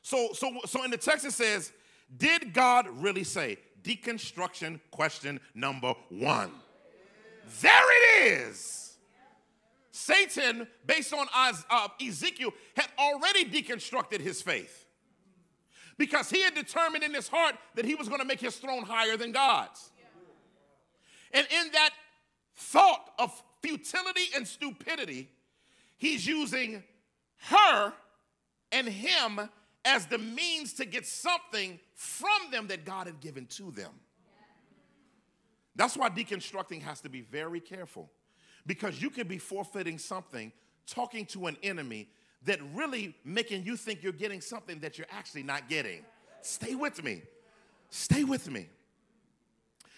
so, so, so in the text it says, Did God really say? Deconstruction question number one. There it is. Satan, based on uh, Ezekiel, had already deconstructed his faith because he had determined in his heart that he was going to make his throne higher than God's. And in that thought of futility and stupidity, he's using her and him as the means to get something from them that God had given to them. That's why deconstructing has to be very careful because you could be forfeiting something, talking to an enemy that really making you think you're getting something that you're actually not getting. Stay with me. Stay with me.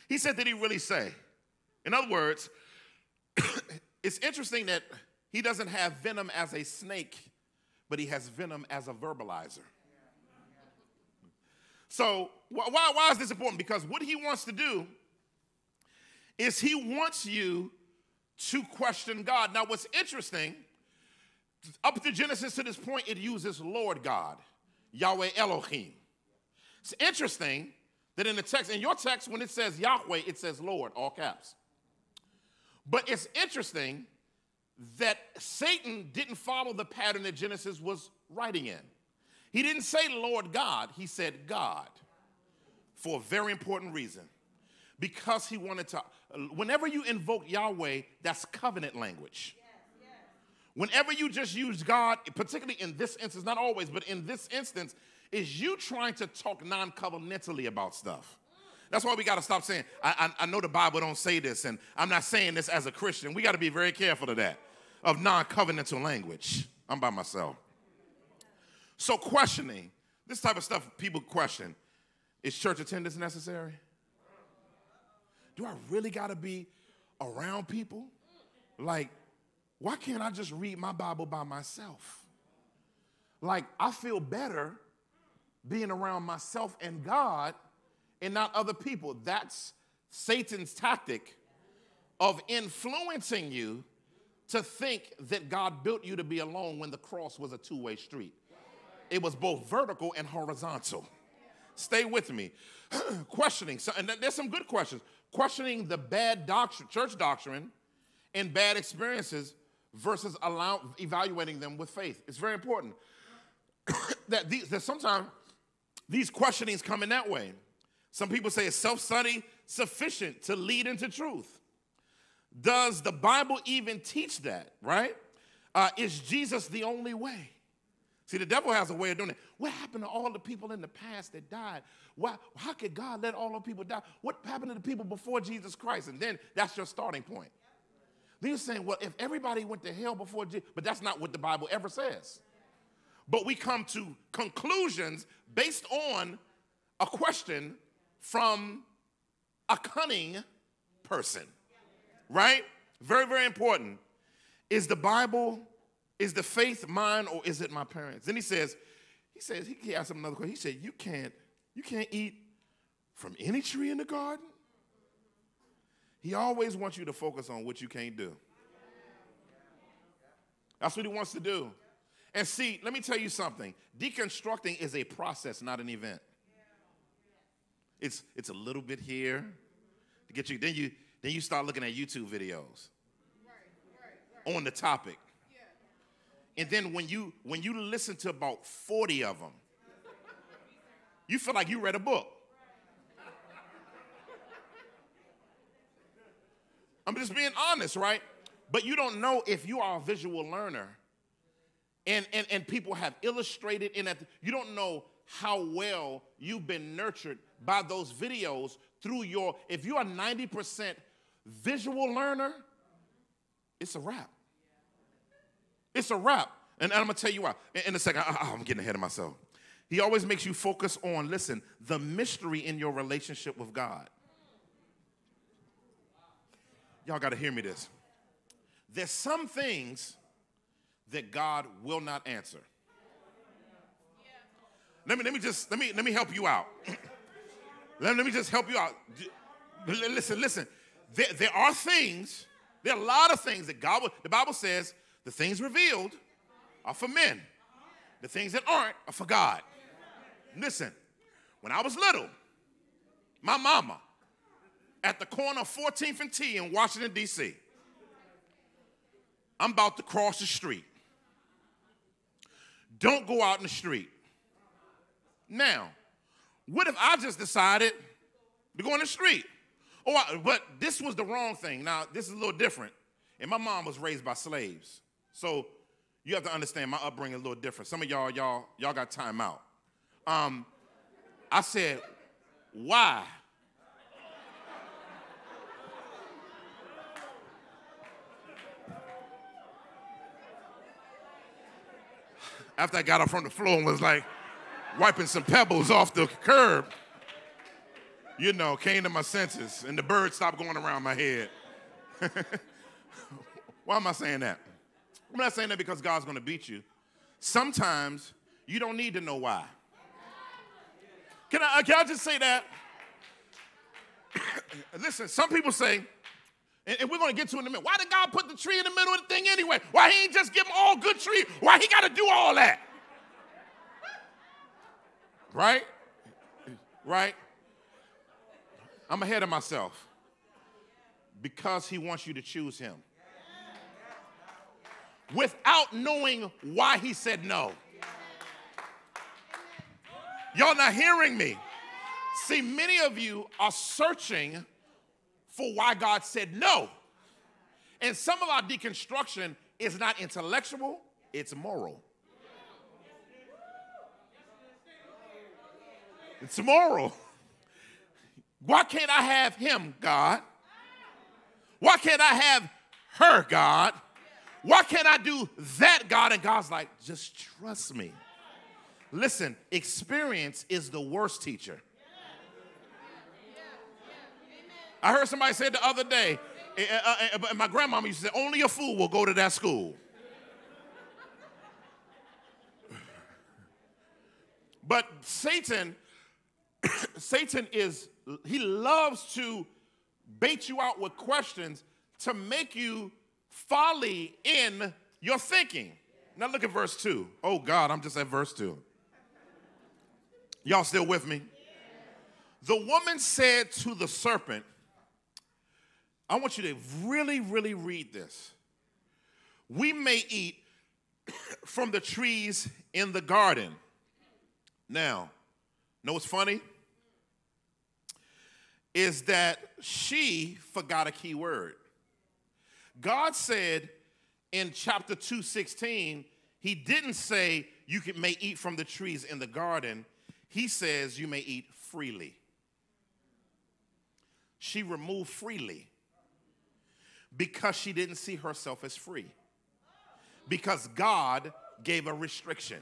He said, Did he really say? In other words, it's interesting that he doesn't have venom as a snake, but he has venom as a verbalizer. So, why, why is this important? Because what he wants to do is he wants you to question God. Now, what's interesting, up to Genesis to this point, it uses Lord God, Yahweh Elohim. It's interesting that in the text, in your text, when it says Yahweh, it says Lord, all caps. But it's interesting that Satan didn't follow the pattern that Genesis was writing in. He didn't say Lord God, he said God for a very important reason. Because he wanted to whenever you invoke Yahweh, that's covenant language. Whenever you just use God, particularly in this instance, not always, but in this instance, is you trying to talk non-covenantally about stuff. That's why we got to stop saying, I, I, I, know the Bible don't say this, and I'm not saying this as a Christian. We got to be very careful of that, of non-covenantal language. I'm by myself. So questioning, this type of stuff people question, is church attendance necessary? do I really got to be around people? Like, why can't I just read my Bible by myself? Like, I feel better being around myself and God and not other people. That's Satan's tactic of influencing you to think that God built you to be alone when the cross was a two way street. It was both vertical and horizontal. Stay with me. Questioning, so, and there's some good questions questioning the bad doctrine, church doctrine and bad experiences versus allow, evaluating them with faith. It's very important that, these, that sometimes these questionings come in that way. Some people say, is self study sufficient to lead into truth? Does the Bible even teach that, right? Uh, is Jesus the only way? See, the devil has a way of doing it. What happened to all the people in the past that died? Why, how could God let all the people die? What happened to the people before Jesus Christ? And then that's your starting point. Then you're saying, well, if everybody went to hell before Jesus, but that's not what the Bible ever says. But we come to conclusions based on a question from a cunning person, right? Very, very important. Is the Bible, is the faith mine or is it my parents? Then he says, he says, he asked him another question. He said, You can't, you can't eat from any tree in the garden? He always wants you to focus on what you can't do. That's what he wants to do. And see, let me tell you something. Deconstructing is a process, not an event. It's it's a little bit here to get you. Then you then you start looking at YouTube videos on the topic. And then when you when you listen to about 40 of them, you feel like you read a book. I'm just being honest, right? But you don't know if you are a visual learner and, and, and people have illustrated in that. You don't know how well you've been nurtured by those videos through your, if you're a 90% visual learner, it's a wrap. It's a wrap. And, I'm gonna tell you why. In, a second, I, I'm getting ahead of myself. He always makes you focus on, listen, the mystery in your relationship with God. Y'all gotta hear me this. There's some things that God will not answer. Let me, let me just let me let me help you out. let, let me just help you out. Listen, listen. There, there are things, there are a lot of things that God the Bible says the things revealed are for men. The things that aren't are for God. Listen, when I was little, my mama at the corner of 14th and T in Washington, D.C. I'm about to cross the street. Don't go out in the street. Now, what if I just decided to go in the street? Oh, I, but this was the wrong thing. Now, this is a little different. And my mom was raised by slaves. So you have to understand my upbringing is a little different. Some of y'all, y'all, y'all got time out. Um, I said, why? After I got up from the floor and was like wiping some pebbles off the curb, you know, came to my senses and the birds stopped going around my head. Why am I saying that? I'm not saying that because God's gonna beat you. Sometimes you don't need to know why. Can I, can I just say that? Listen, some people say, and, we're going to get to in a minute. Why did God put the tree in the middle of the thing anyway? Why he ain't just give them all good tree? Why he got to do all that? Right? Right? I'm ahead of myself because he wants you to choose him without knowing why he said no. Y'all not hearing me. See, many of you are searching for why God said no. And some of our deconstruction is not intellectual, it's moral. It's moral. Why can't I have him, God? Why can't I have her, God? Why can't I do that, God? And God's like, just trust me. Listen, experience is the worst teacher. I heard somebody say the other day, eh, eh, uh, my grandmama used to say, only a fool will go to that school. But Satan, Satan is, he loves to bait you out with questions to make you folly in your thinking. Now look at verse 2. Oh God, I'm just at verse 2. Y'all still with me? The woman said to the serpent, I want you to really, really read this. We may eat from the trees in the garden. Now, know what's funny? Is that she forgot a key word. God said in chapter 216, he didn't say you can, may eat from the trees in the garden. He says you may eat freely. She removed freely because she didn't see herself as free. Because God gave a restriction.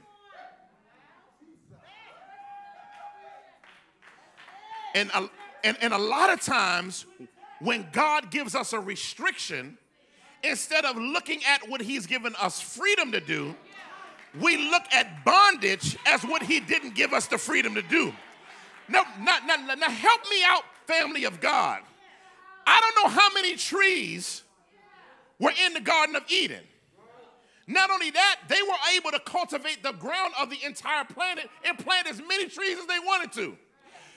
And a, and, and a lot of times, when God gives us a restriction, instead of looking at what He's given us freedom to do, we look at bondage as what He didn't give us the freedom to do. Now, now, now, now help me out, family of God. I don't know how many trees were in the Garden of Eden. Not only that, they were able to cultivate the ground of the entire planet and plant as many trees as they wanted to.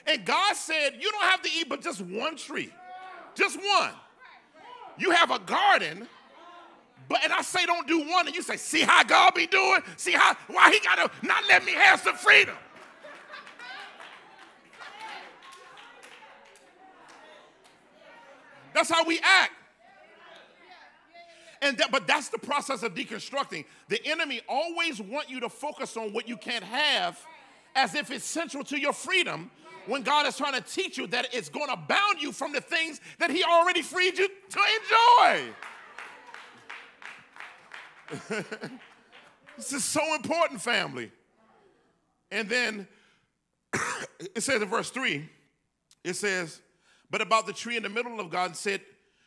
And God said, You don't have to eat but just one tree, just one. You have a garden, but and I say don't do one, and you say, See how God be doing? See how why he gotta not let me have some freedom. That's how we act. And that, but that's the process of deconstructing. The enemy always want you to focus on what you can't have as if it's central to your freedom when God is trying to teach you that it's going to bound you from the things that he already freed you to enjoy. this is so important, family. And then it says in verse 3, it says, but about the tree in the middle of God said,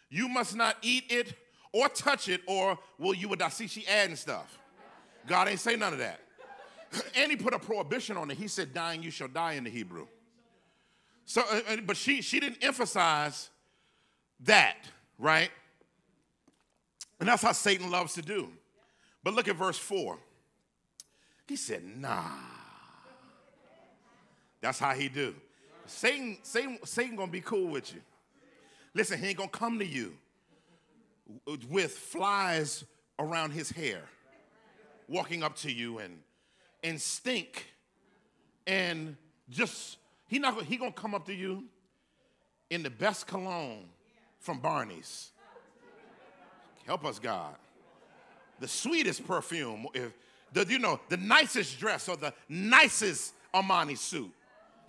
You must not eat it or touch it, or will you would die. See, she adding stuff. God ain't say none of that. And he put a prohibition on it. He said, Dying, you shall die in the Hebrew. So, uh, uh, but she she didn't emphasize that, right? And that's how Satan loves to do. But look at verse 4. He said, nah. That's how he do. Satan, Satan, Satan gonna be cool with you. Listen, he ain't gonna come to you with flies around his hair, walking up to you and and stink, and just he not he gonna come up to you in the best cologne from Barney's. Help us, God. The sweetest perfume, if the, you know, the nicest dress or the nicest Armani suit.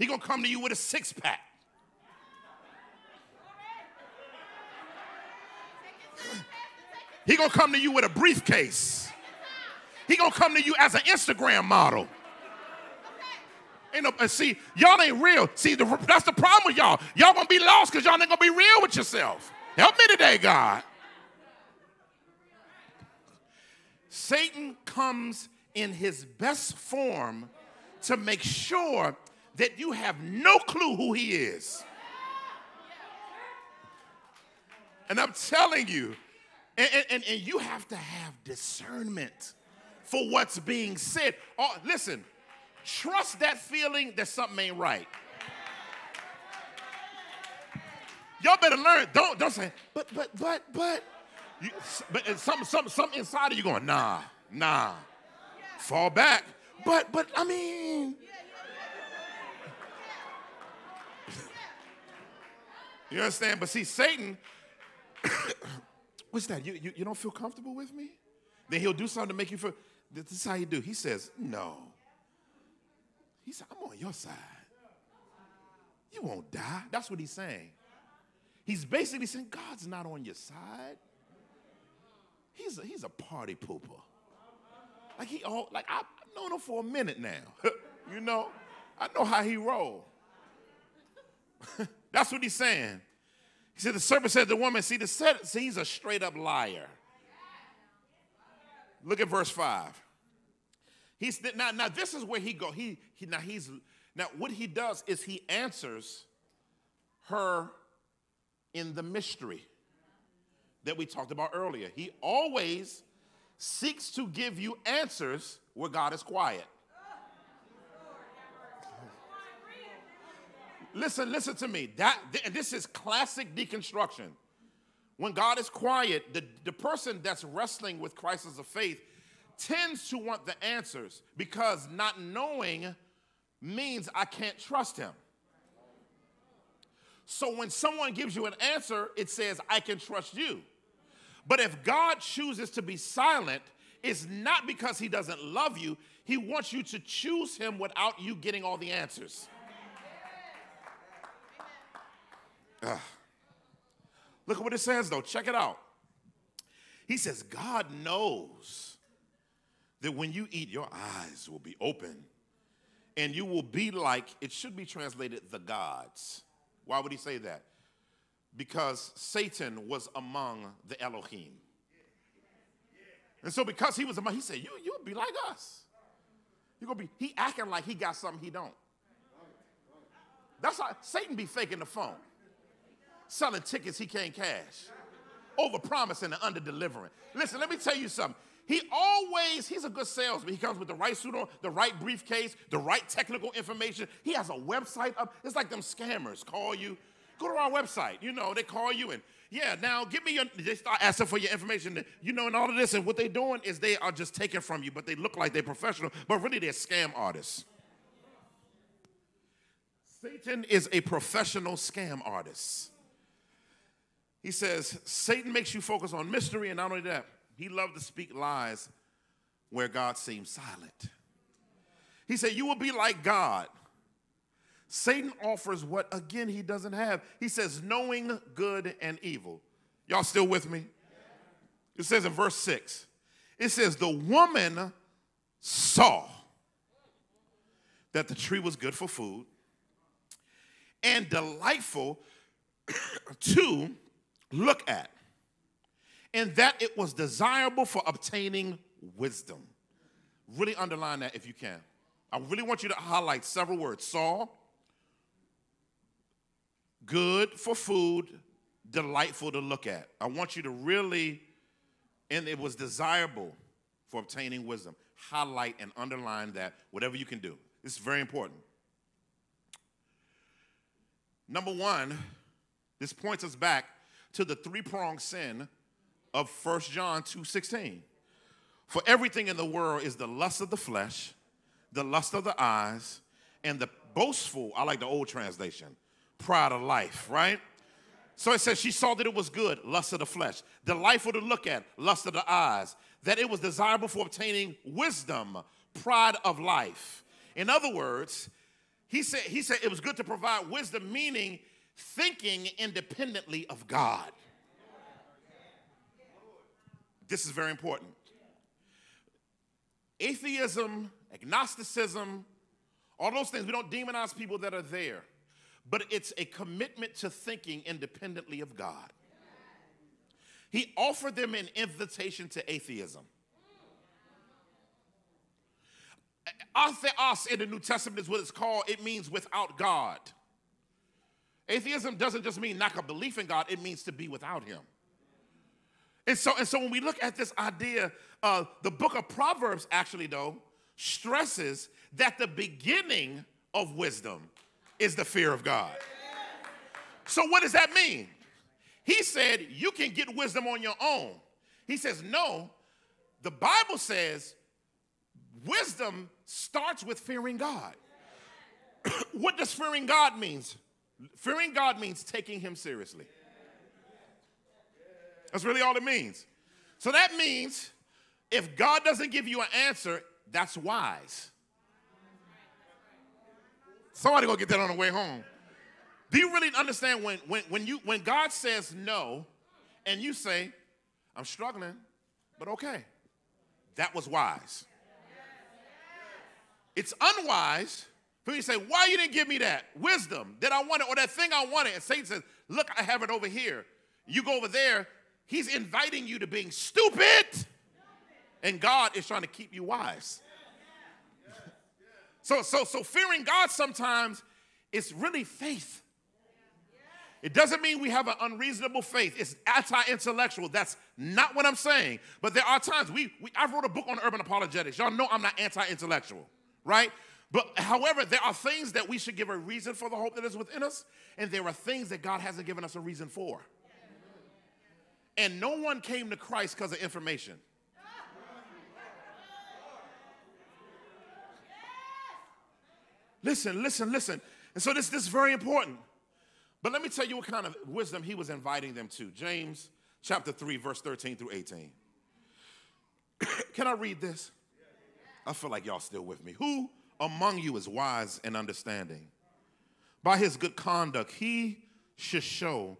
He gonna come to you with a six pack. He gonna come to you with a briefcase. He gonna come to you as an Instagram model. Ain't no, and see, y'all ain't real. See, the, that's the problem with y'all. Y'all gonna be lost because y'all ain't gonna be real with yourself. Help me today, God. Satan comes in his best form to make sure that you have no clue who he is. And I'm telling you, and, and, and you have to have discernment for what's being said. Oh, listen, trust that feeling that something ain't right. Y'all better learn. Don't don't say, but but but but. You, but some some some inside of you going, nah, nah. Fall back. But but I mean, You understand? But see, Satan, what's that? You, you, you don't feel comfortable with me? Then he'll do something to make you feel. This is how you do. He says, No. He said, I'm on your side. You won't die. That's what he's saying. He's basically saying, God's not on your side. He's a, he's a party pooper. Like he all like I've known him for a minute now. you know, I know how he roll. That's what he's saying. He said, the serpent said to the woman, see, the see, he's a straight up liar. Look at verse 5. He's now, now this is where he go. He, he now he's now what he does is he answers her in the mystery that we talked about earlier. He always seeks to give you answers where God is quiet. Listen, listen to me. That and this is classic deconstruction. When God is quiet, the, the person that's wrestling with crisis of faith tends to want the answers because not knowing means I can't trust him. So when someone gives you an answer, it says, I can trust you. But if God chooses to be silent, it's not because he doesn't love you, he wants you to choose him without you getting all the answers. Look at what it says, though. Check it out. He says, God knows that when you eat, your eyes will be open and you will be like, it should be translated, the gods. Why would he say that? Because Satan was among the Elohim. And so because he was among, he said, you, you'll be like us. You're gonna be, he acting like he got something he don't. That's how Satan be faking the phone, selling tickets he can't cash, over promising and under delivering. Listen, let me tell you something. He always, he's a good salesman. He comes with the right suit on, the right briefcase, the right technical information. He has a website up. It's like them scammers call you. Go to our website. You know, they call you and, yeah, now give me your, they start asking for your information. You know, and all of this. And what they're doing is they are just taking from you, but they look like they're professional, but really they're scam artists. Satan is a professional scam artist. He says, Satan makes you focus on mystery, and not only that, he loved to speak lies where God seemed silent. He said, You will be like God. Satan offers what, again, he doesn't have. He says, knowing good and evil. Y'all still with me? It says in verse 6, it says, The woman saw that the tree was good for food and delightful to look at, and that it was desirable for obtaining wisdom. Really underline that if you can. I really want you to highlight several words saw, good for food, delightful to look at. I want you to really, and it was desirable for obtaining wisdom. Highlight and underline that, whatever you can do. This is very important. Number one, this points us back to the three-pronged sin of 1 John 2:16. For everything in the world is the lust of the flesh, the lust of the eyes, and the boastful, I like the old translation, pride of life, right? So it says she saw that it was good, lust of the flesh, delightful to look at, lust of the eyes, that it was desirable for obtaining wisdom, pride of life. In other words, he said, he said it was good to provide wisdom, meaning thinking independently of God. This is very important. Atheism, agnosticism, all those things, we don't demonize people that are there, but it's a commitment to thinking independently of God. He offered them an invitation to atheism. Atheos in the New Testament is what it's called. It means without God. Atheism doesn't just mean lack of belief in God, it means to be without Him. And so, and so when we look at this idea, uh, the book of Proverbs actually, though, stresses that the beginning of wisdom is the fear of God. So, what does that mean? He said you can get wisdom on your own. He says, no, the Bible says wisdom starts with fearing God. what does fearing God means? Fearing God means taking him seriously. That's really all it means. So that means if God doesn't give you an answer, that's wise. Somebody gonna get that on the way home. Do you really understand when, when, when, you, when God says no and you say, I'm struggling, but okay, that was wise. It's unwise for you to say, Why you didn't give me that wisdom that I wanted or that thing I wanted? And Satan says, Look, I have it over here. You go over there, he's inviting you to being stupid. And God is trying to keep you wise. So, so, so fearing God sometimes is really faith. It doesn't mean we have an unreasonable faith. It's anti-intellectual. That's not what I'm saying. But there are times we, we I wrote a book on urban apologetics. Y'all know I'm not anti-intellectual, right? But however, there are things that we should give a reason for the hope that is within us, and there are things that God hasn't given us a reason for. And no one came to Christ because of information. Listen, listen, listen. And so this, this is very important. But let me tell you what kind of wisdom he was inviting them to. James chapter 3, verse 13 through 18. Can I read this? I feel like y'all still with me. Who among you is wise and understanding? By his good conduct, he should show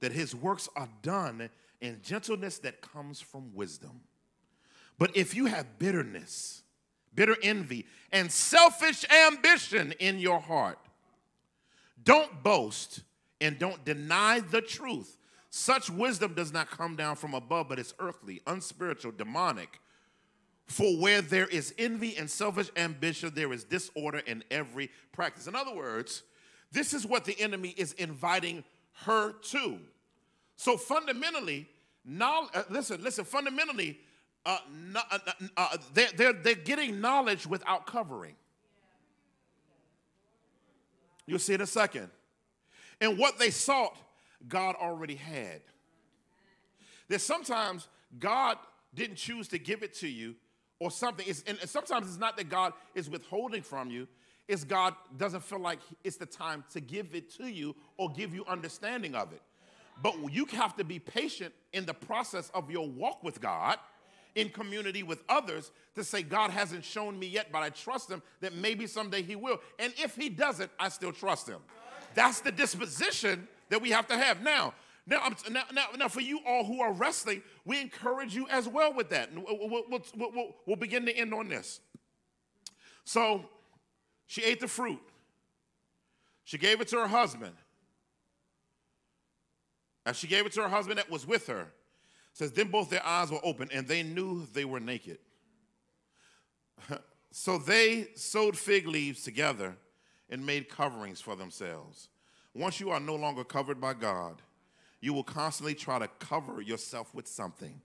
that his works are done in gentleness that comes from wisdom. But if you have bitterness, bitter envy, and selfish ambition in your heart, don't boast and don't deny the truth. Such wisdom does not come down from above, but it's earthly, unspiritual, demonic. For where there is envy and selfish ambition, there is disorder in every practice. In other words, this is what the enemy is inviting her to. So fundamentally, now, uh, listen, listen, fundamentally, uh, no, uh, uh, they're, they're, they're getting knowledge without covering. You'll see in a second. And what they sought, God already had. That sometimes God didn't choose to give it to you or something. It's, and sometimes it's not that God is withholding from you, it's God doesn't feel like it's the time to give it to you or give you understanding of it. But you have to be patient in the process of your walk with God in community with others to say, God hasn't shown me yet, but I trust him that maybe someday he will. And if he doesn't, I still trust him. That's the disposition that we have to have. Now, now, now, now, now, for you all who are wrestling, we encourage you as well with that. We'll, we'll, we'll, we'll begin to end on this. So she ate the fruit, she gave it to her husband. And she gave it to her husband that was with her, it says, Then both their eyes were open and they knew they were naked. so they sewed fig leaves together and made coverings for themselves. Once you are no longer covered by God, you will constantly try to cover yourself with something.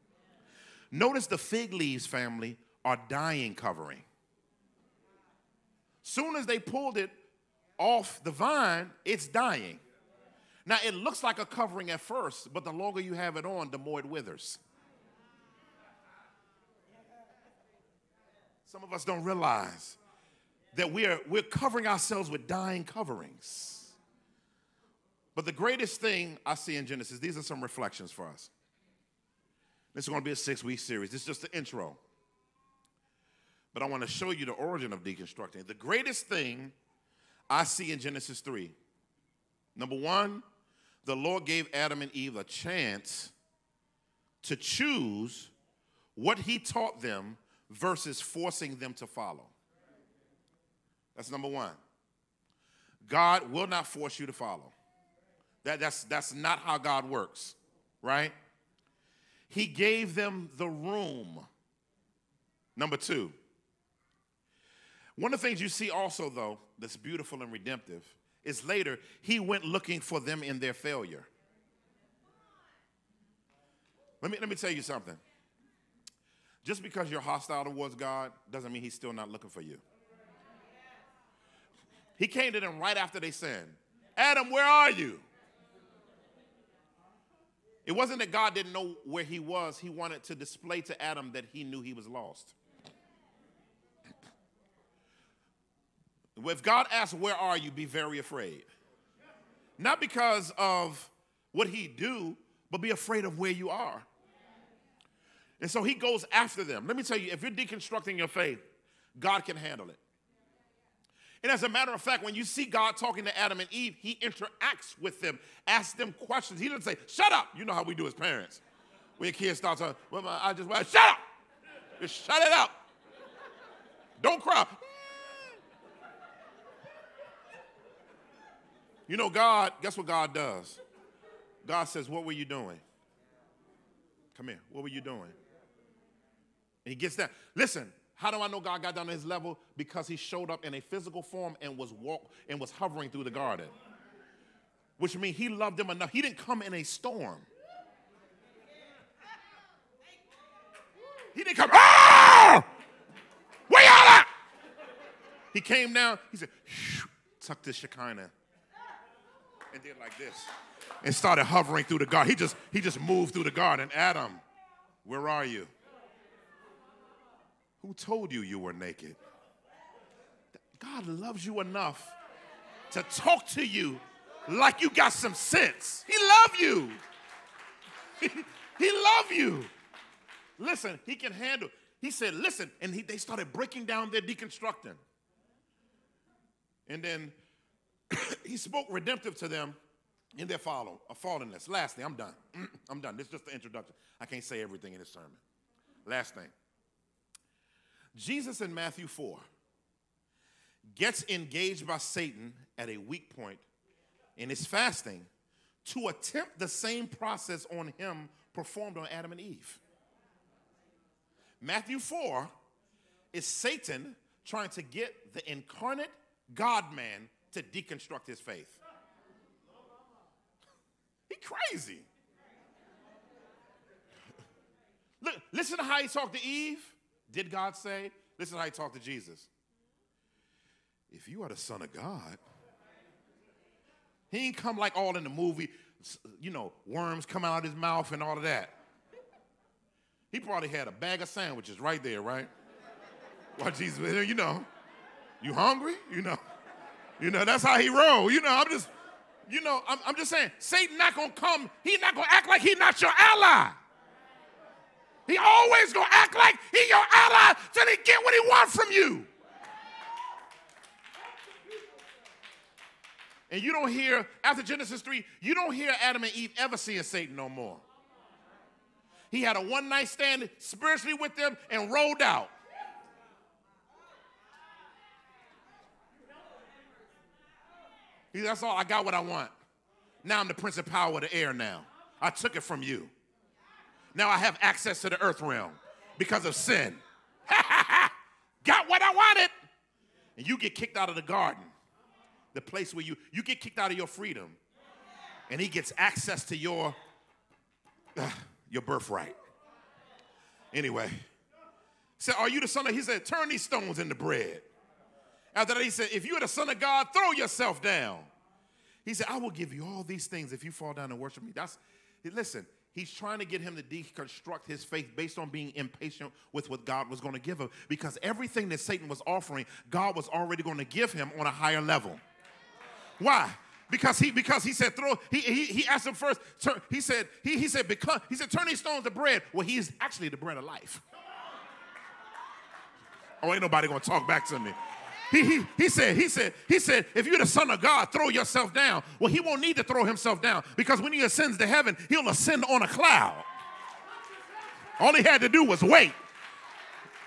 Notice the fig leaves, family, are dying covering. Soon as they pulled it off the vine, it's dying. Now, it looks like a covering at first, but the longer you have it on, the more it withers. Some of us don't realize that we are, we're covering ourselves with dying coverings. But the greatest thing I see in Genesis, these are some reflections for us. This is going to be a six week series. This is just the intro. But I want to show you the origin of deconstructing. The greatest thing I see in Genesis 3 number one, the Lord gave Adam and Eve a chance to choose what he taught them versus forcing them to follow. That's number one. God will not force you to follow. That, that's, that's not how God works, right? He gave them the room. Number two. One of the things you see also, though, that's beautiful and redemptive is later, he went looking for them in their failure. Let me, let me tell you something. Just because you're hostile towards God doesn't mean he's still not looking for you. He came to them right after they sinned. Adam, where are you? It wasn't that God didn't know where he was, he wanted to display to Adam that he knew he was lost. If God asks, Where are you? be very afraid. Not because of what he do, but be afraid of where you are. And so he goes after them. Let me tell you, if you're deconstructing your faith, God can handle it. And as a matter of fact, when you see God talking to Adam and Eve, he interacts with them, asks them questions. He doesn't say, shut up. You know how we do as parents. When a kid starts, well, I just, well, shut up. Just shut it up. Don't cry. You know, God, guess what God does? God says, What were you doing? Come here. What were you doing? And he gets that. Listen, how do I know God got down to his level? Because he showed up in a physical form and was walk and was hovering through the garden. Which means he loved them enough. He didn't come in a storm. He didn't come, ah! Where y'all at? He came down, he said, tucked his Shekinah and did like this and started hovering through the garden. He just, he just moved through the garden. Adam, where are you? Who told you you were naked? God loves you enough to talk to you like you got some sense. He love you. he love you. Listen, he can handle. He said, listen, and he, they started breaking down their deconstructing. And then he spoke redemptive to them in their follow, a fallenness. Lastly, I'm done. I'm done. This is just the introduction. I can't say everything in this sermon. Last thing. Jesus in Matthew 4 gets engaged by Satan at a weak point in his fasting to attempt the same process on him performed on Adam and Eve. Matthew 4 is Satan trying to get the incarnate God man to deconstruct his faith. He crazy. Look, listen to how he talked to Eve. Did God say? Listen to how he talked to Jesus. If you are the Son of God, he ain't come like all in the movie, you know, worms come out of his mouth and all of that. He probably had a bag of sandwiches right there, right? While Jesus you know, you hungry? You know, you know, that's how he rolled. You know, I'm just, you know, I'm, I'm just saying, Satan not gonna come, he not gonna act like he not your ally. He always gonna act like he your ally till he get what he want from you. And you don't hear, after Genesis 3, you don't hear Adam and Eve ever seeing Satan no more. He had a one night stand spiritually with them and rolled out. He, that's all. I got what I want. Now I'm the prince of power of the air now. I took it from you. Now I have access to the earth realm because of sin. got what I wanted. And you get kicked out of the garden, the place where you, you get kicked out of your freedom. And he gets access to your, uh, your birthright. Anyway, said, Are you the son of? He said, Turn these stones into bread. After that, he said, If you're the son of God, throw yourself down. He said, I will give you all these things if you fall down and worship me. That's listen, he's trying to get him to deconstruct his faith based on being impatient with what God was going to give him. Because everything that Satan was offering, God was already going to give him on a higher level. Why? Because he because he said throw he he, he asked him first turn, he said he, he said because he said turn these stones to bread well he is actually the bread of life oh ain't nobody gonna talk back to me he, he, he said, he said, he said, if you're the son of God, throw yourself down. Well, he won't need to throw himself down because when he ascends to heaven, he'll ascend on a cloud. All he had to do was wait.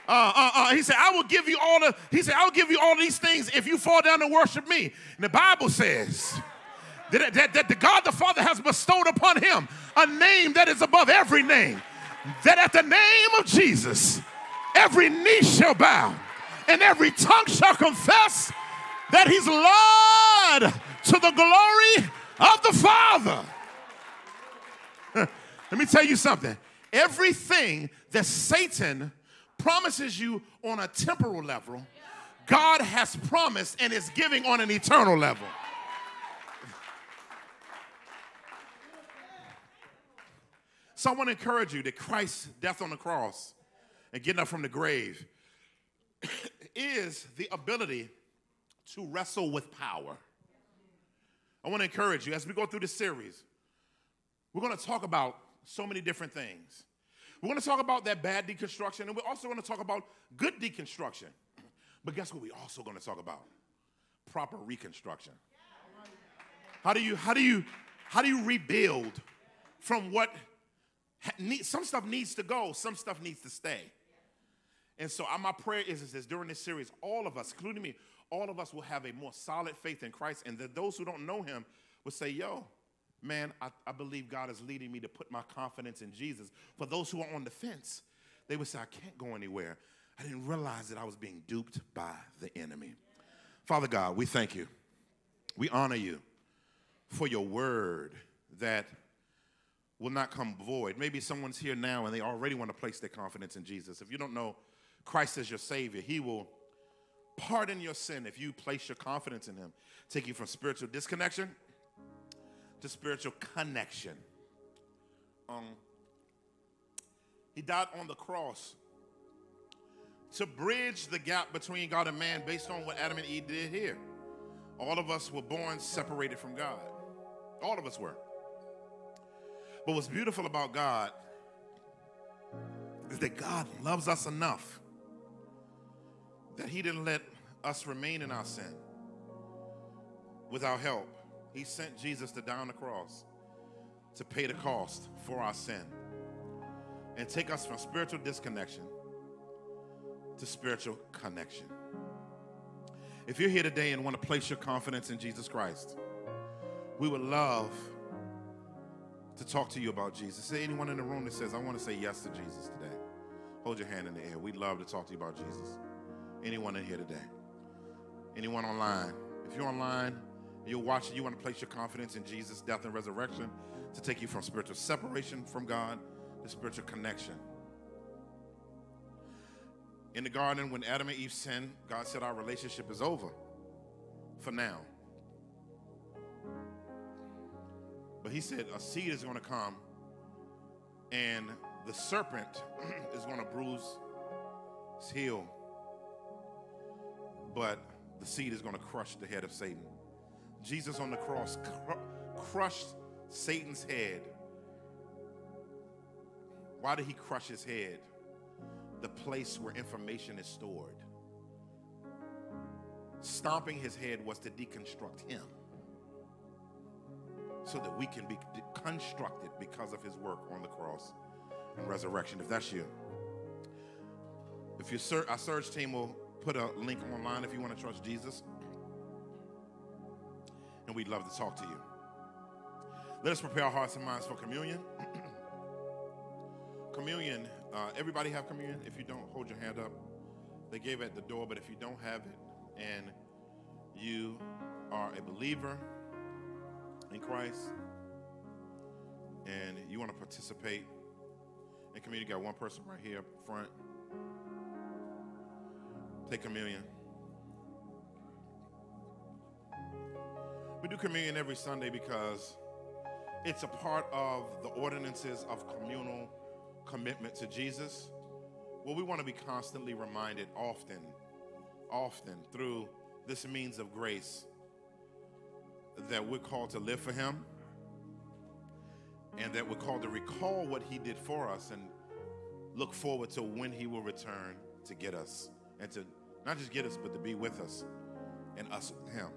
Uh, uh, uh, he said, I will give you all the, he said, I'll give you all these things if you fall down and worship me. And the Bible says that, that, that the God the Father has bestowed upon him a name that is above every name. That at the name of Jesus, every knee shall bow and every tongue shall confess that he's Lord to the glory of the Father. Let me tell you something. Everything that Satan promises you on a temporal level, God has promised and is giving on an eternal level. So I want to encourage you that Christ's death on the cross and getting up from the grave is the ability to wrestle with power. I want to encourage you as we go through this series, we're going to talk about so many different things. We're going to talk about that bad deconstruction, and we're also going to talk about good deconstruction. But guess what? We're also going to talk about proper reconstruction. How do you how do you how do you rebuild from what some stuff needs to go, some stuff needs to stay. And so uh, my prayer is, is, is during this series, all of us, including me, all of us will have a more solid faith in Christ. And that those who don't know him will say, yo, man, I, I believe God is leading me to put my confidence in Jesus. For those who are on the fence, they would say, I can't go anywhere. I didn't realize that I was being duped by the enemy. Father God, we thank you. We honor you for your word that will not come void. Maybe someone's here now and they already want to place their confidence in Jesus. If you don't know Christ as your Savior. He will pardon your sin if you place your confidence in Him, take you from spiritual disconnection to spiritual connection. Um, he died on the cross to bridge the gap between God and man based on what Adam and Eve did here. All of us were born separated from God. All of us were. But what's beautiful about God is that God loves us enough that He didn't let us remain in our sin without help. He sent Jesus to die on the cross to pay the cost for our sin and take us from spiritual disconnection to spiritual connection. If you're here today and want to place your confidence in Jesus Christ, we would love to talk to you about Jesus. Say anyone in the room that says, I want to say yes to Jesus today? Hold your hand in the air. We'd love to talk to you about Jesus. Anyone in here today? Anyone online? If you're online, you're watching, you want to place your confidence in Jesus' death and resurrection to take you from spiritual separation from God to spiritual connection. In the garden, when Adam and Eve sinned, God said our relationship is over for now. But he said a seed is going to come and the serpent is going to bruise his heel. But the seed is going to crush the head of Satan. Jesus on the cross cr- crushed Satan's head. Why did he crush his head? The place where information is stored. Stomping his head was to deconstruct him so that we can be constructed because of his work on the cross and resurrection. If that's you, if you search, our Surge team will put a link online if you want to trust Jesus, and we'd love to talk to you. Let us prepare our hearts and minds for communion. communion, uh, everybody have communion? If you don't, hold your hand up. They gave it at the door, but if you don't have it and you are a believer in Christ and you want to participate in communion, got one person right here up front. Take communion. We do communion every Sunday because it's a part of the ordinances of communal commitment to Jesus. Well, we want to be constantly reminded often, often through this means of grace that we're called to live for Him and that we're called to recall what He did for us and look forward to when He will return to get us and to not just get us, but to be with us and us with Him.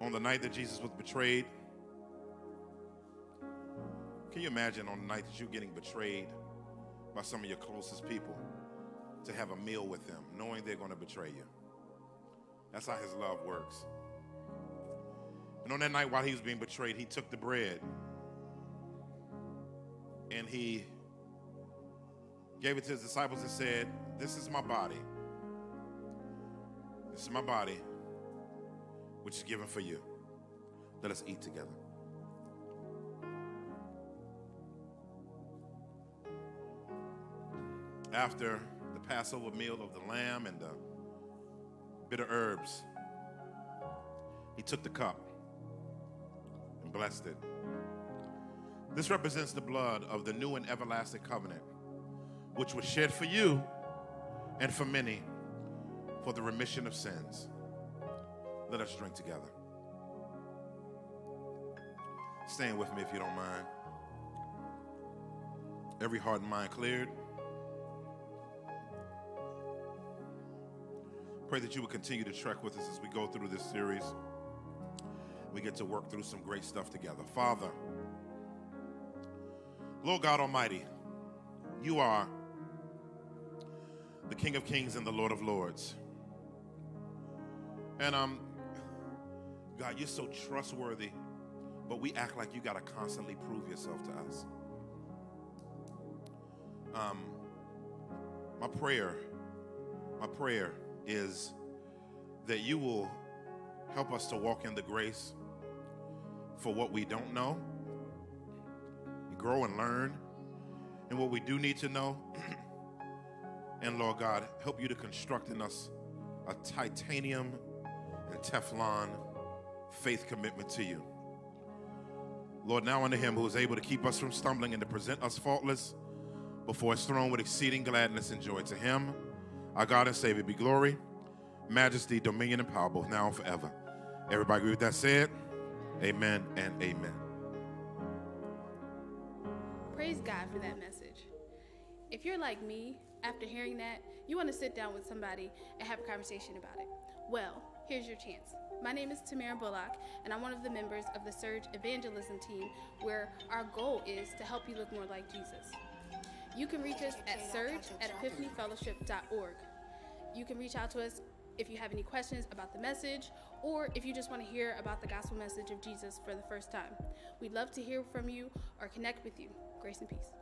On the night that Jesus was betrayed, can you imagine on the night that you're getting betrayed by some of your closest people to have a meal with them, knowing they're going to betray you? That's how his love works. And on that night, while he was being betrayed, he took the bread and he gave it to his disciples and said, This is my body. This is my body, which is given for you. Let us eat together. After the Passover meal of the lamb and the bitter herbs, he took the cup and blessed it. This represents the blood of the new and everlasting covenant, which was shed for you and for many for the remission of sins. Let us drink together. Stand with me if you don't mind. Every heart and mind cleared. Pray that you will continue to trek with us as we go through this series. We get to work through some great stuff together. Father, Lord God Almighty, you are the King of Kings and the Lord of Lords. And um, God, you're so trustworthy, but we act like you got to constantly prove yourself to us. Um, my prayer, my prayer is that you will help us to walk in the grace for what we don't know, grow and learn, and what we do need to know. and Lord God, help you to construct in us a titanium and Teflon faith commitment to you. Lord, now unto him who is able to keep us from stumbling and to present us faultless before his throne with exceeding gladness and joy. To him, our God and Savior, be glory, majesty, dominion, and power, both now and forever. Everybody agree with that said? Amen and amen. Praise God for that message. If you're like me, after hearing that, you want to sit down with somebody and have a conversation about it. Well, here's your chance. My name is Tamara Bullock, and I'm one of the members of the Surge Evangelism team, where our goal is to help you look more like Jesus. You can reach us at surge at epiphanyfellowship.org. You can reach out to us if you have any questions about the message or if you just want to hear about the gospel message of Jesus for the first time. We'd love to hear from you or connect with you. Grace and peace.